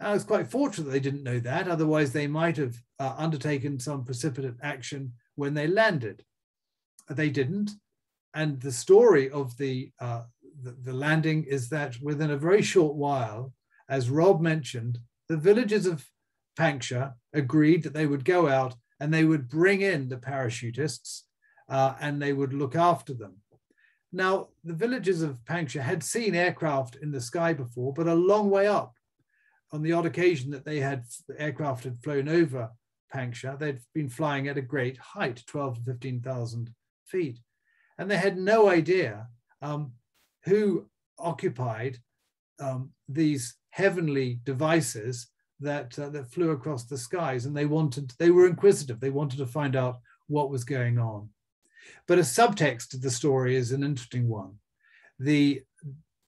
A: I was quite fortunate they didn't know that. Otherwise, they might have uh, undertaken some precipitate action when they landed. They didn't. And the story of the, uh, the, the landing is that within a very short while, as Rob mentioned, the villagers of Pangsha agreed that they would go out and they would bring in the parachutists uh, and they would look after them. Now, the villagers of Pangsha had seen aircraft in the sky before, but a long way up on the odd occasion that they had the aircraft had flown over Pangsha, they'd been flying at a great height, 12 to 15,000 feet. And they had no idea um, who occupied um, these heavenly devices that, uh, that flew across the skies. And they wanted, they were inquisitive. They wanted to find out what was going on. But a subtext to the story is an interesting one. The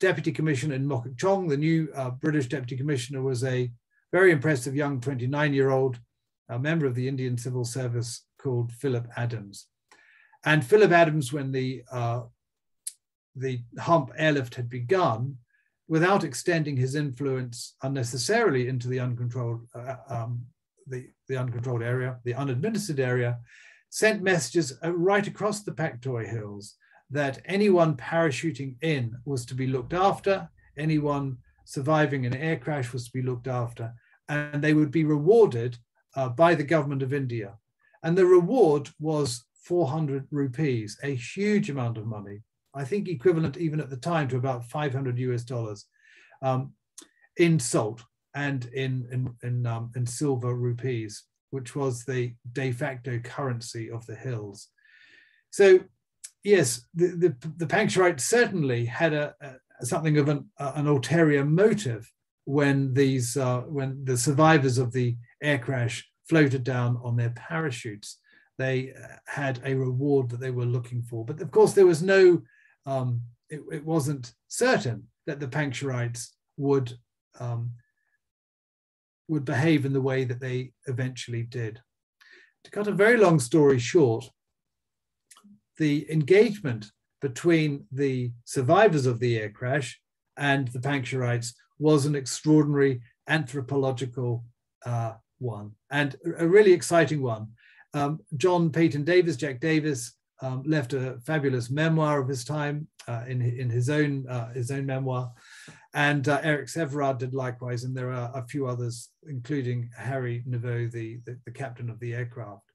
A: deputy commissioner in Mokokchung, the new uh, British deputy commissioner, was a very impressive young 29 year old uh, member of the Indian Civil Service called Philip Adams. And Philip Adams, when the, uh, the hump airlift had begun, without extending his influence unnecessarily into the uncontrolled, uh, um, the, the uncontrolled area, the unadministered area, sent messages uh, right across the Pak Hills that anyone parachuting in was to be looked after, anyone surviving an air crash was to be looked after, and they would be rewarded uh, by the government of India. And the reward was 400 rupees, a huge amount of money. I think equivalent even at the time to about 500 US dollars um, in salt and in, in, in, um, in silver rupees, which was the de facto currency of the hills. So yes, the, the, the Pangsharites certainly had a, a something of an, an ulterior motive when these uh, when the survivors of the air crash floated down on their parachutes. They uh, had a reward that they were looking for, but of course there was no. Um, it, it, wasn't certain that the Pangsharites would um, would behave in the way that they eventually did. To cut a very long story short, the engagement between the survivors of the air crash and the Pangsharites was an extraordinary anthropological uh, one and a really exciting one. Um, John Paton Davies, Jack Davies, um, left a fabulous memoir of his time uh, in, in his own uh, his own memoir, and uh, Eric Sevareid did likewise, and there are a few others, including Harry Neveu, the, the, the captain of the aircraft.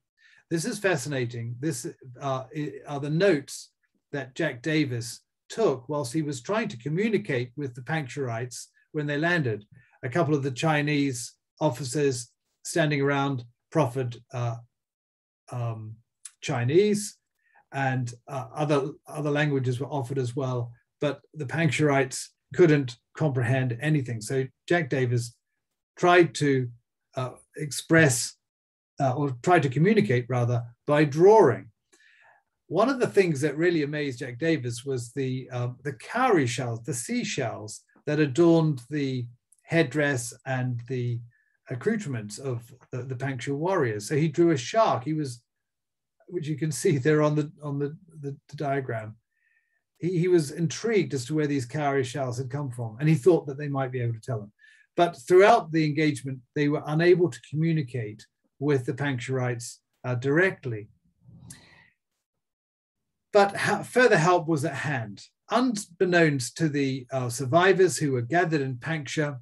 A: This is fascinating. This uh, are the notes that Jack Davies took whilst he was trying to communicate with the Pangsharites when they landed. A couple of the Chinese officers standing around proffered uh, um, Chinese, and uh, other other languages were offered as well. But the Pangsharites couldn't comprehend anything. So Jack Davies tried to uh, express uh, or tried to communicate rather by drawing. One of the things that really amazed Jack Davies was the uh, the cowrie shells, the seashells that adorned the headdress and the accoutrements of the, the warriors. So he drew a shark. He was, which you can see there on the on the, the, the diagram. He, he was intrigued as to where these cowrie shells had come from, and he thought that they might be able to tell him. But throughout the engagement, they were unable to communicate with the Pangsharites uh, directly. But ha further help was at hand. Unbeknownst to the uh, survivors who were gathered in Pangsha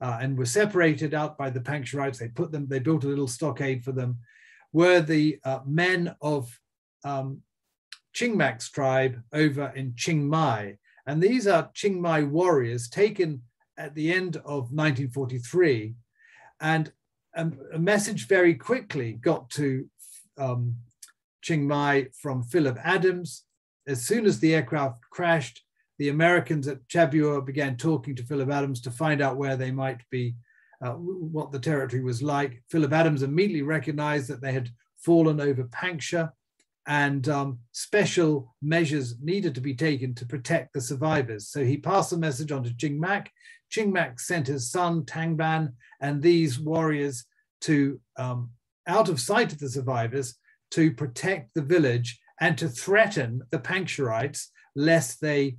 A: uh, and were separated out by the Pangsharites, they put them, they built a little stockade for them, were the uh, men of um, Chingmak's tribe over in Chingmei. And these are Chingmei warriors taken at the end of 1943. And a, a message very quickly got to um, Chingmei from Philip Adams. As soon as the aircraft crashed, the Americans at Chabua began talking to Philip Adams to find out where they might be, uh, what the territory was like. Philip Adams immediately recognized that they had fallen over Pangsha and um, special measures needed to be taken to protect the survivors. So he passed the message on to Chingmak. Chingmak sent his son Tangban and these warriors to um, out of sight of the survivors to protect the village and to threaten the Pangsharites lest they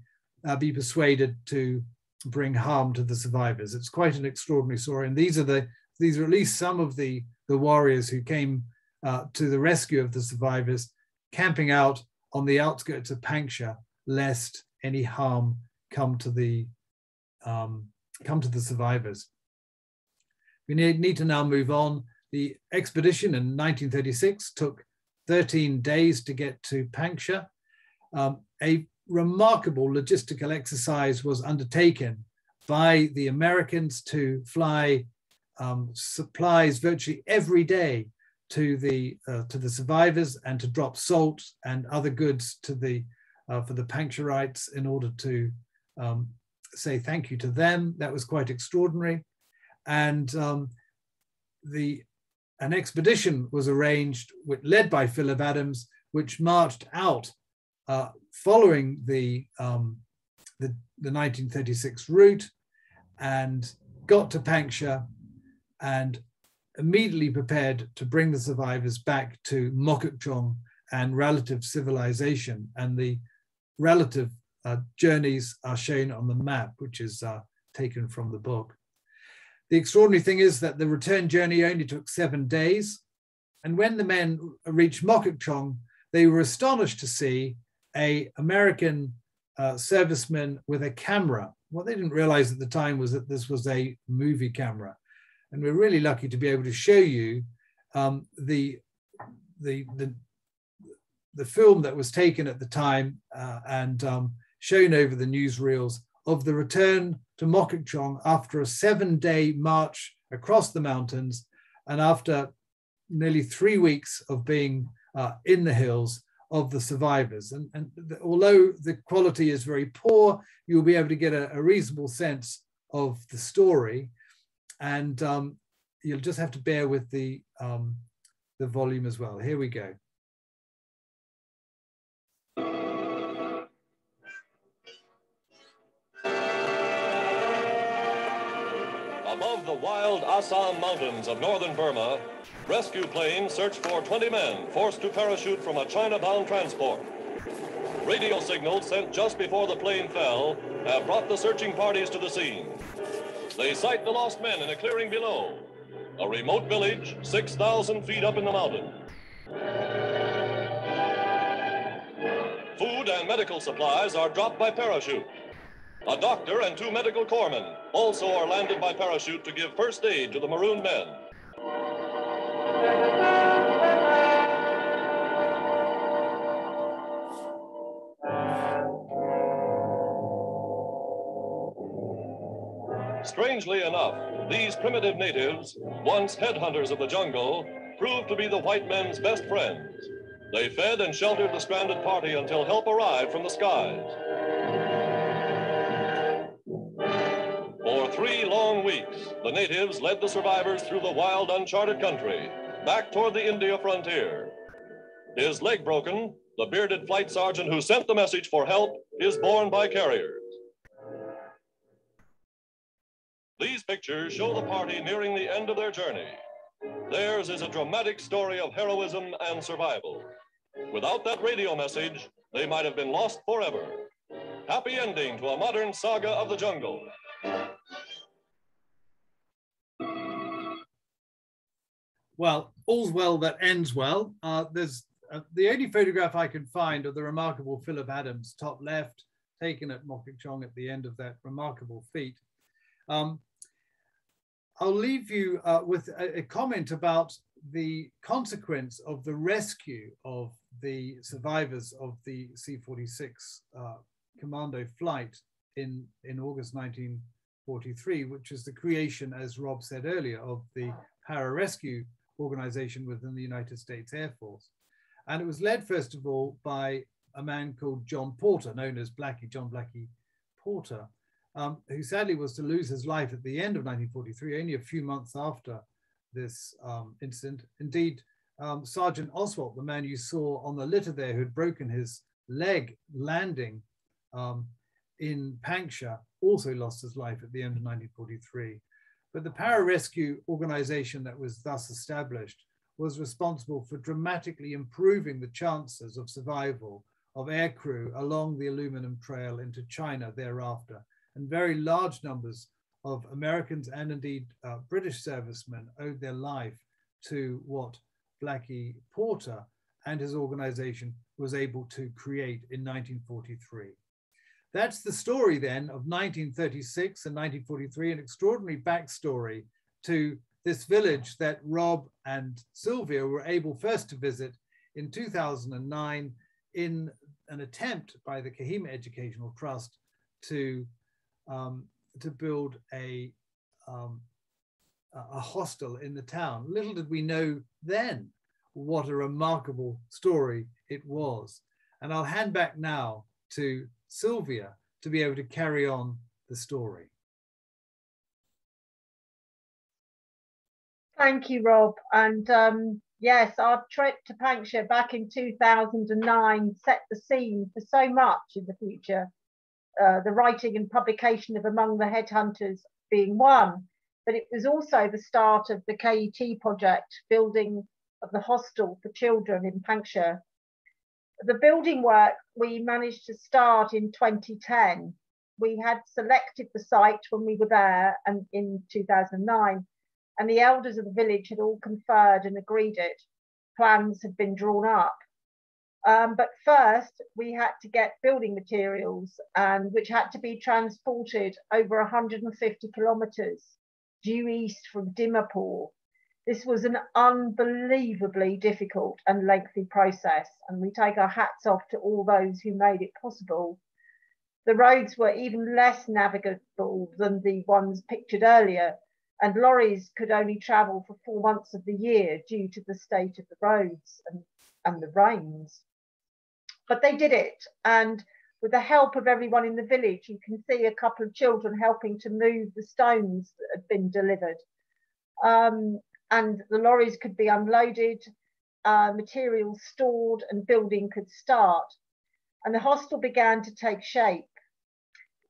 A: uh, be persuaded to bring harm to the survivors. It's quite an extraordinary story, and these are the these are at least some of the the warriors who came uh, to the rescue of the survivors, camping out on the outskirts of Pangsha, lest any harm come to the um, come to the survivors. We need, to now move on. The expedition in 1936 took 13 days to get to Pangsha. Um, a remarkable logistical exercise was undertaken by the Americans to fly um, supplies virtually every day to the uh, to the survivors and to drop salt and other goods to the uh, for the Pangsharites in order to um, say thank you to them. That was quite extraordinary, and um, the an expedition was arranged, with, led by Philip Adams, which marched out uh, following the, um, the, the 1936 route and got to Pangsha and immediately prepared to bring the survivors back to Mokokchung and relative civilization and the relative journeys are shown on the map, which is uh, taken from the book. The extraordinary thing is that the return journey only took seven days. And when the men reached Mokokchung, they were astonished to see a American uh, serviceman with a camera. What they didn't realize at the time was that this was a movie camera. And we're really lucky to be able to show you um, the, the, the, the, film that was taken at the time uh, and um, shown over the newsreels of the return to Mokokchung after a seven day march across the mountains and after nearly three weeks of being uh, in the hills of the survivors. And, and the, although the quality is very poor, you'll be able to get a, a reasonable sense of the story. And um, you'll just have to bear with the, um, the volume as well. Here we go.
D: Wild Assam mountains of northern Burma, rescue planes search for 20 men forced to parachute from a China-bound transport. Radio signals sent just before the plane fell have brought the searching parties to the scene. They sight the lost men in a clearing below, a remote village 6,000 feet up in the mountain. Food and medical supplies are dropped by parachute. A doctor and two medical corpsmen also are landed by parachute to give first aid to the marooned men. Strangely enough, these primitive natives, once headhunters of the jungle, proved to be the white men's best friends. They fed and sheltered the stranded party until help arrived from the skies. Three long weeks, the natives led the survivors through the wild, uncharted country, back toward the India frontier. His leg broken, the bearded flight sergeant who sent the message for help is borne by carriers. These pictures show the party nearing the end of their journey. Theirs is a dramatic story of heroism and survival. Without that radio message, they might have been lost forever. Happy ending to a modern saga of the jungle.
A: Well, all's well that ends well. Uh, there's uh, the only photograph I can find of the remarkable Philip Adams, top left, taken at Mokokchung at the end of that remarkable feat. Um, I'll leave you uh, with a, a, comment about the consequence of the rescue of the survivors of the C-46 uh, commando flight in, in August 1943, which is the creation, as Rob said earlier, of the pararescue organization within the United States Air Force. And it was led, first of all, by a man called John Porter, known as Blackie, John Blackie Porter, um, who sadly was to lose his life at the end of 1943, only a few months after this um, incident. Indeed, um, Sergeant Oswald, the man you saw on the litter there who had broken his leg landing um, in Pangsha, also lost his life at the end of 1943. But the pararescue organization that was thus established was responsible for dramatically improving the chances of survival of aircrew along the aluminum trail into China thereafter and very large numbers of Americans and indeed uh, British servicemen owed their life to what Blackie Porter and his organization was able to create in 1943. That's the story then of 1936 and 1943, an extraordinary backstory to this village that Rob and Sylvia were able first to visit in 2009 in an attempt by the Kohima Educational Trust to um, to build a um, a hostel in the town. Little did we know then what a remarkable story it was. And I'll hand back now to Sylvia to be able to carry on the story.
B: Thank you, Rob. And um, yes, our trip to Pangsha back in 2009 set the scene for so much in the future uh, the writing and publication of Among the Headhunters being one, but it was also the start of the KET project, building of the hostel for children in Pangsha. The building work we managed to start in 2010. We had selected the site when we were there and in 2009, and the elders of the village had all conferred and agreed it. Plans had been drawn up. Um, but first, we had to get building materials, and which had to be transported over 150 kilometres due east from Dimapur. This was an unbelievably difficult and lengthy process, and we take our hats off to all those who made it possible. The roads were even less navigable than the ones pictured earlier, and lorries could only travel for four months of the year due to the state of the roads and, and the rains. But they did it, and with the help of everyone in the village, you can see a couple of children helping to move the stones that had been delivered. Um, and the lorries could be unloaded, uh, materials stored, and building could start. And the hostel began to take shape.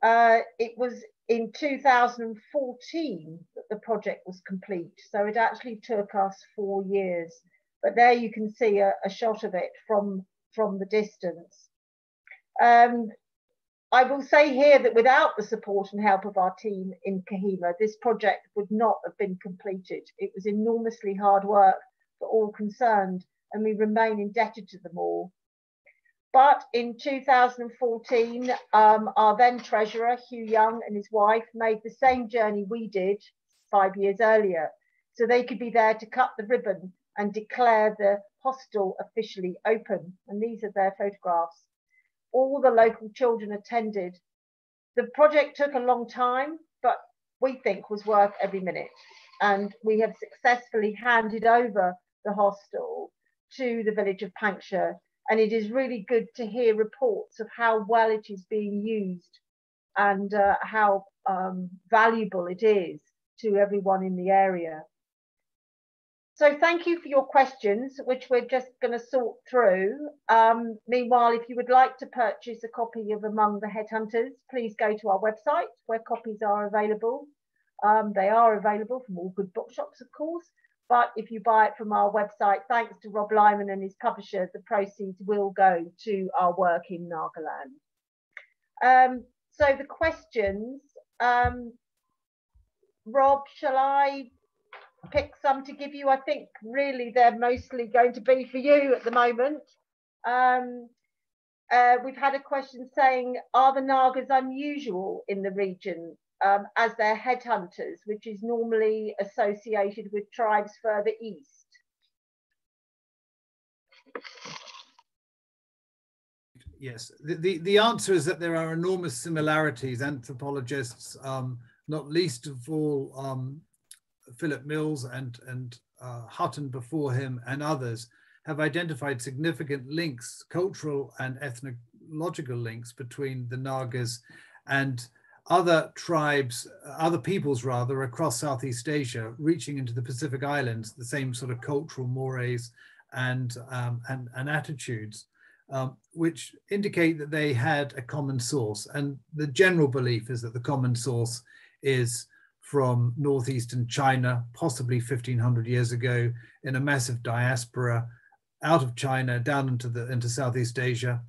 B: Uh, it was in 2014 that the project was complete, so it actually took us four years. But there you can see a, a shot of it from, from the distance. Um, I will say here that without the support and help of our team in Kohima, this project would not have been completed. It was enormously hard work for all concerned, and we remain indebted to them all. But in 2014, um, our then treasurer, Hugh Young, and his wife made the same journey we did five years earlier. So they could be there to cut the ribbon and declare the hostel officially open. And these are their photographs all the local children attended. The project took a long time, but we think was worth every minute. And we have successfully handed over the hostel to the village of Pangsha. And it is really good to hear reports of how well it is being used and uh, how um, valuable it is to everyone in the area. So thank you for your questions, which we're just going to sort through. Um, meanwhile, if you would like to purchase a copy of Among the Headhunters, please go to our website where copies are available. Um, they are available from all good bookshops, of course. But if you buy it from our website, thanks to Rob Lyman and his publisher, the proceeds will go to our work in Nagaland. Um, so the questions, um, Rob, shall I pick some to give you. I think really they're mostly going to be for you at the moment. Um, uh, we've had a question saying, are the Nagas unusual in the region um, as they're headhunters, which is normally associated with tribes further east?
A: Yes, the, the, the answer is that there are enormous similarities. Anthropologists, um, not least of all um, Philip Mills and, and uh, Hutton before him and others have identified significant links, cultural and ethnological links between the Nagas and other tribes, other peoples rather, across Southeast Asia, reaching into the Pacific Islands, the same sort of cultural mores and, um, and, and attitudes, um, which indicate that they had a common source. And the general belief is that the common source is from northeastern China, possibly 1500 years ago, in a massive diaspora out of China down into the into Southeast Asia.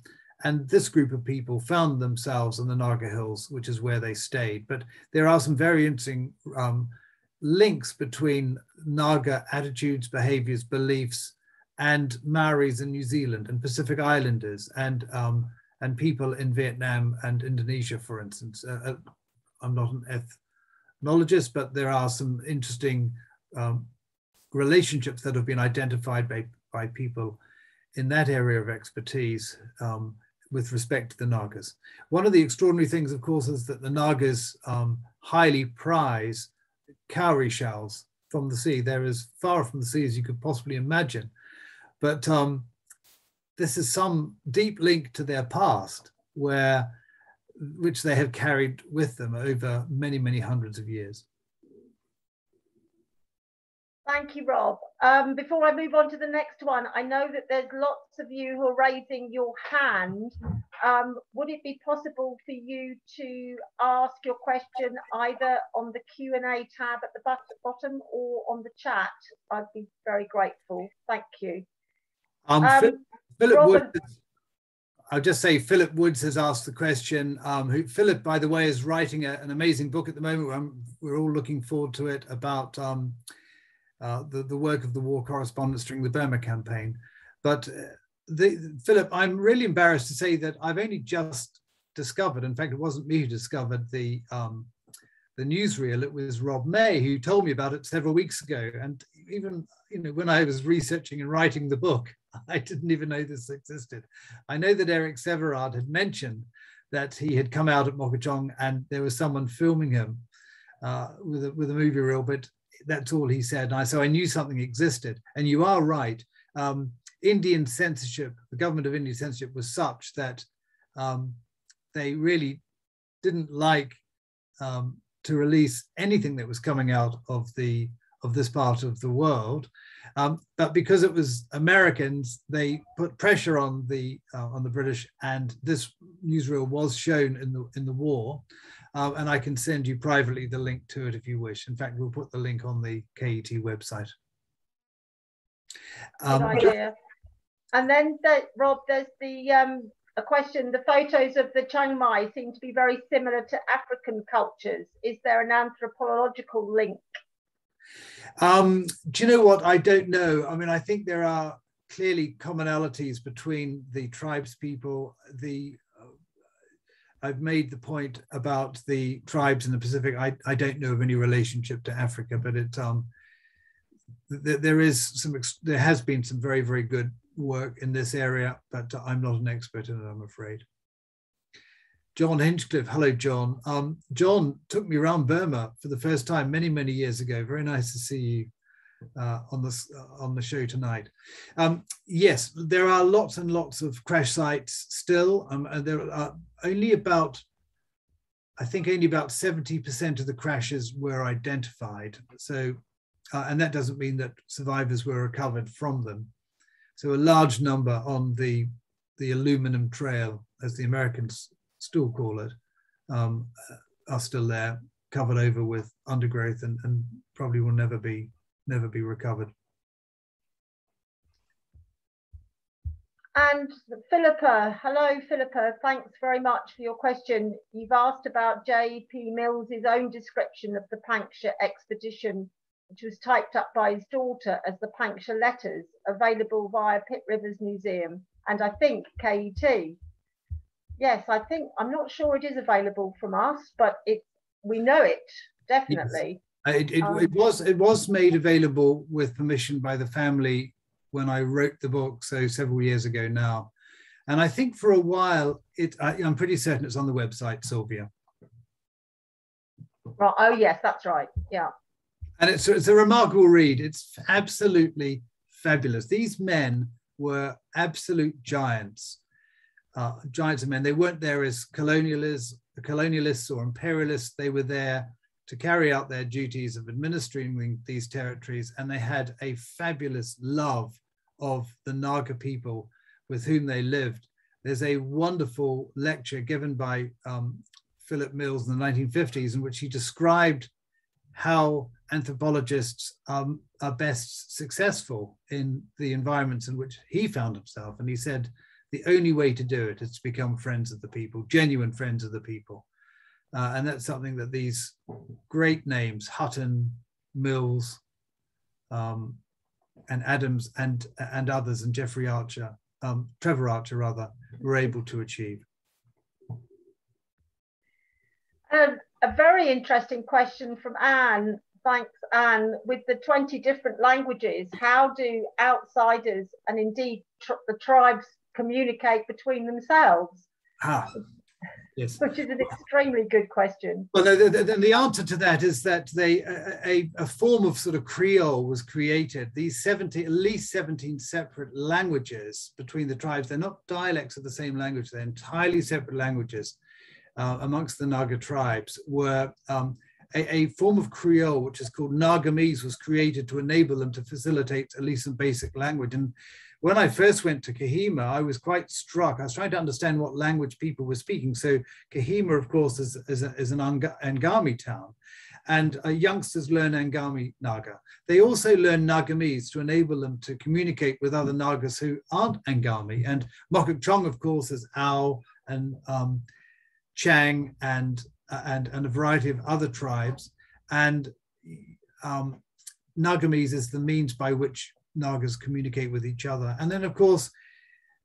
A: And this group of people found themselves in the Naga Hills, which is where they stayed. But there are some very interesting um, links between Naga attitudes, behaviors, beliefs, and Maoris in New Zealand and Pacific Islanders and um, and people in Vietnam and Indonesia, for instance. Uh, uh I'm not an eth ethnologists, but there are some interesting um, relationships that have been identified by, by people in that area of expertise um, with respect to the Nagas. One of the extraordinary things, of course, is that the Nagas um, highly prize cowrie shells from the sea. They're as far from the sea as you could possibly imagine. But um, this is some deep link to their past where which they have carried with them over many, many hundreds of years.
B: Thank you, Rob. Um, before I move on to the next one, I know that there's lots of you who are raising your hand. Um, would it be possible for you to ask your question either on the Q&A tab at the bottom or on the chat? I'd be very grateful. Thank you.
A: Um, um, Philip, Wood, I'll just say Philip Woods has asked the question. Um, who, Philip, by the way, is writing a, an amazing book at the moment. we're all looking forward to it about um, uh, the, the work of the war correspondents during the Burma campaign. But uh, the, Philip, I'm really embarrassed to say that I've only just discovered, in fact, it wasn't me who discovered the, um, the newsreel, it was Rob May who told me about it several weeks ago. And even you know, when I was researching and writing the book, I didn't even know this existed. I know that Eric Sevareid had mentioned that he had come out at Mokokchung and there was someone filming him uh, with, a, with a movie reel, but that's all he said. And I, so I knew something existed. And you are right. Um, Indian censorship, the government of Indian censorship was such that um, they really didn't like um, to release anything that was coming out of the of this part of the world. Um, but because it was Americans, they put pressure on the uh, on the British, and this newsreel was shown in the in the war. Uh, and I can send you privately the link to it if you wish. In fact, we'll put the link on the KET website.
B: Um, Good idea. And then, the, Rob, there's the um, a question. The photos of the Chingmei seem to be very similar to African cultures. Is there an anthropological link?
A: Um, do you know what? I don't know. I mean, I think there are clearly commonalities between the tribes people. The uh, I've made the point about the tribes in the Pacific. I, I don't know of any relationship to Africa, but it um, th there is some. There has been some very very good work in this area, but I'm not an expert in it. I'm afraid. John Hinchcliffe. Hello, John. Um, John took me around Burma for the first time many, many years ago. Very nice to see you uh, on the uh, on the show tonight. Um, yes, there are lots and lots of crash sites still. Um, and there are only about, I think, only about seventy percent of the crashes were identified. So, uh, and that doesn't mean that survivors were recovered from them. So, a large number on the the aluminum trail, as the Americans still call it, um, are still there, covered over with undergrowth, and, and probably will never be never be recovered.
B: And Philippa, hello Philippa, thanks very much for your question. You've asked about J.P. Mills's own description of the Pangsha expedition, which was typed up by his daughter as the Pangsha letters, available via Pitt Rivers Museum and I think KET yes, I think I'm not sure it is available from us, but it we know it definitely.
A: Yes. It, it, um, it, was it was made available with permission by the family when I wrote the book, so several years ago now. And I think for a while, it I, am pretty certain it's on the website, Sylvia.
B: Right. Oh yes, that's right. Yeah.
A: And it's it's a remarkable read. It's absolutely fabulous. These men were absolute giants uh, giants of men. They weren't there as colonialists, colonialists or imperialists. They were there to carry out their duties of administering these territories, and they had a fabulous love of the Naga people with whom they lived. There's a wonderful lecture given by um, Philip Mills in the 1950s in which he described how anthropologists um, are best successful in the environments in which he found himself. And he said, the only way to do it is to become friends of the people, genuine friends of the people. Uh, and that's something that these great names, Hutton, Mills, um, and Adams and, and others, and Jeffrey Archer, um, Trevor Archer rather, were able to achieve.
B: Um, a very interesting question from Anne. Thanks, Anne. With the 20 different languages, how do outsiders and indeed tr the tribes communicate between themselves?
A: Ah, yes.
B: Which is an extremely good question.
A: Well, the, the, the answer to that is that they a, a, form of sort of Creole was created. These 70, at least 17 separate languages between the tribes. They're not dialects of the same language. They're entirely separate languages uh, amongst the Naga tribes. Were um, a, a, form of Creole, which is called Nagamese, was created to enable them to facilitate at least some basic language. And when I first went to Kohima, I was quite struck. I was trying to understand what language people were speaking. So Kohima, of course, is, is, a, is an Angami town. and uh, youngsters learn Angami Naga. They also learn Nagamese to enable them to communicate with other Nagas who aren't Angami. And Mokokchung, of course, is Ao and um, Chang and, uh, and, and a variety of other tribes. And um, Nagamese is the means by which Nagas communicate with each other. And then, of course,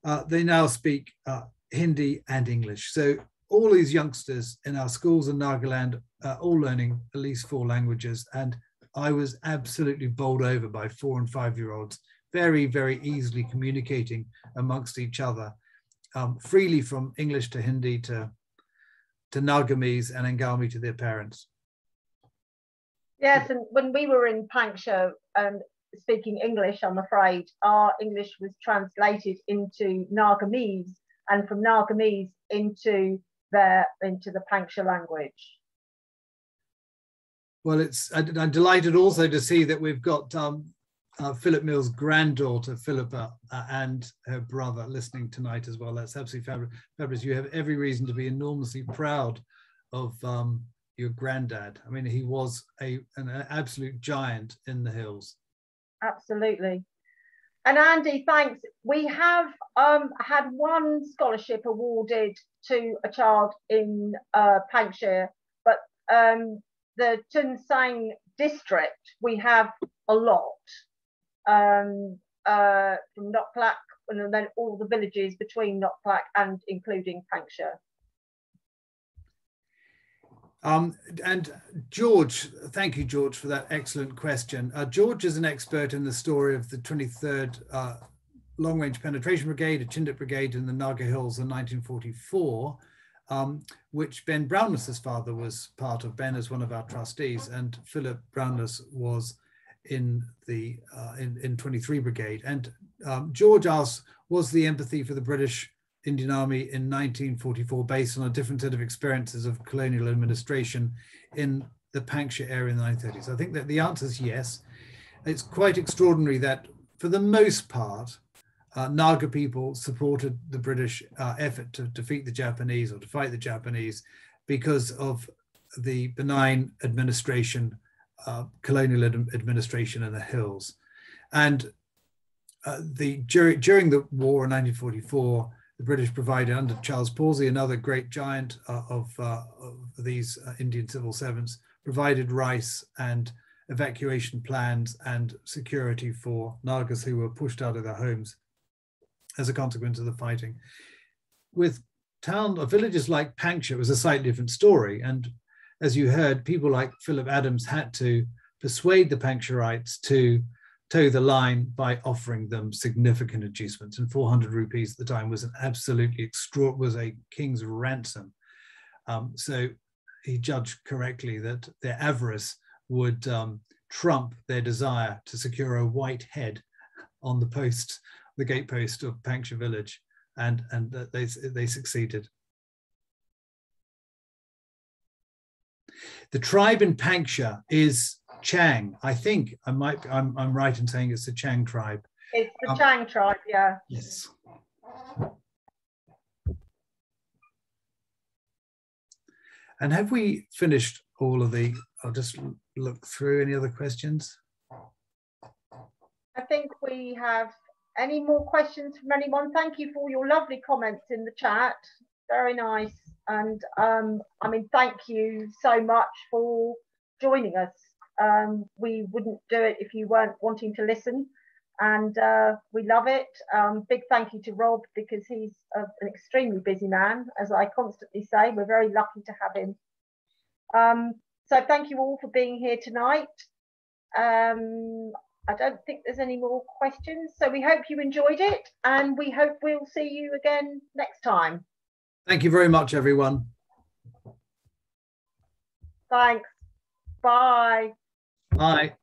A: uh, they now speak uh, Hindi and English. So all these youngsters in our schools in Nagaland are all learning at least four languages. And I was absolutely bowled over by four and five year olds, very, very easily communicating amongst each other, um, freely from English to Hindi to, to Nagamese and Angami to their parents.
B: Yes, and when we were in Pangsha and speaking English, I'm afraid our English was translated into Nagamese and from Nagamese into the into the Pangsha language.
A: Well, it's I'm delighted also to see that we've got um, uh, Philip Mill's granddaughter Philippa uh, and her brother listening tonight as well. That's absolutely fabulous. You have every reason to be enormously proud of um, your granddad. I mean, he was a an absolute giant in the hills.
B: Absolutely. And Andy, thanks. We have um, had one scholarship awarded to a child in uh, Pangsha, but um, the Tuensang district, we have a lot um, uh, from Noklak and then all the villages between Noklak and including Pangsha.
A: Um, and George, thank you, George, for that excellent question. Uh, George is an expert in the story of the 23rd uh, Long Range Penetration Brigade, a Chindit Brigade in the Naga Hills in 1944, um, which Ben Brownless's father was part of. Ben is one of our trustees, and Philip Brownless was in the uh, in, in 23 Brigade. And um, George asked, was the empathy for the British Indian Army in 1944 based on a different set of experiences of colonial administration in the Panksha area in the 1930s? I think that the answer is yes. It's quite extraordinary that for the most part, uh, Naga people supported the British uh, effort to defeat the Japanese or to fight the Japanese because of the benign administration, uh, colonial ad administration in the hills. And uh, the, dur during the war in 1944, the British provided under Charles Pawsey, another great giant uh, of, uh, of, these uh, Indian civil servants, provided rice and evacuation plans and security for Nagas who were pushed out of their homes as a consequence of the fighting. With town or villages like Pangsha, it was a slightly different story. And as you heard, people like Philip Adams had to persuade the Pangsharites to toe the line by offering them significant inducements. And 400 rupees at the time was an absolutely extraordinary, was a king's ransom. Um, so he judged correctly that their avarice would um, trump their desire to secure a white head on the post, the gatepost of Pangsha village, and and they they succeeded. The tribe in Pangsha is Chang. I think I might I'm I'm right in saying it's the Chang tribe.
B: It's the um, Chang tribe, yeah.
A: Yes. And have we finished all of the? I'll just look through any other questions.
B: I think we have any more questions from anyone. Thank you for all your lovely comments in the chat. Very nice. And um, I mean, thank you so much for joining us. Um, we wouldn't do it if you weren't wanting to listen. And uh, we love it. Um, big thank you to Rob because he's a, an extremely busy man, as I constantly say. We're very lucky to have him. Um, so thank you all for being here tonight. Um, I don't think there's any more questions. So we hope you enjoyed it and we hope we'll see you again next time.
A: Thank you very much, everyone.
B: Thanks. Bye.
A: Bye.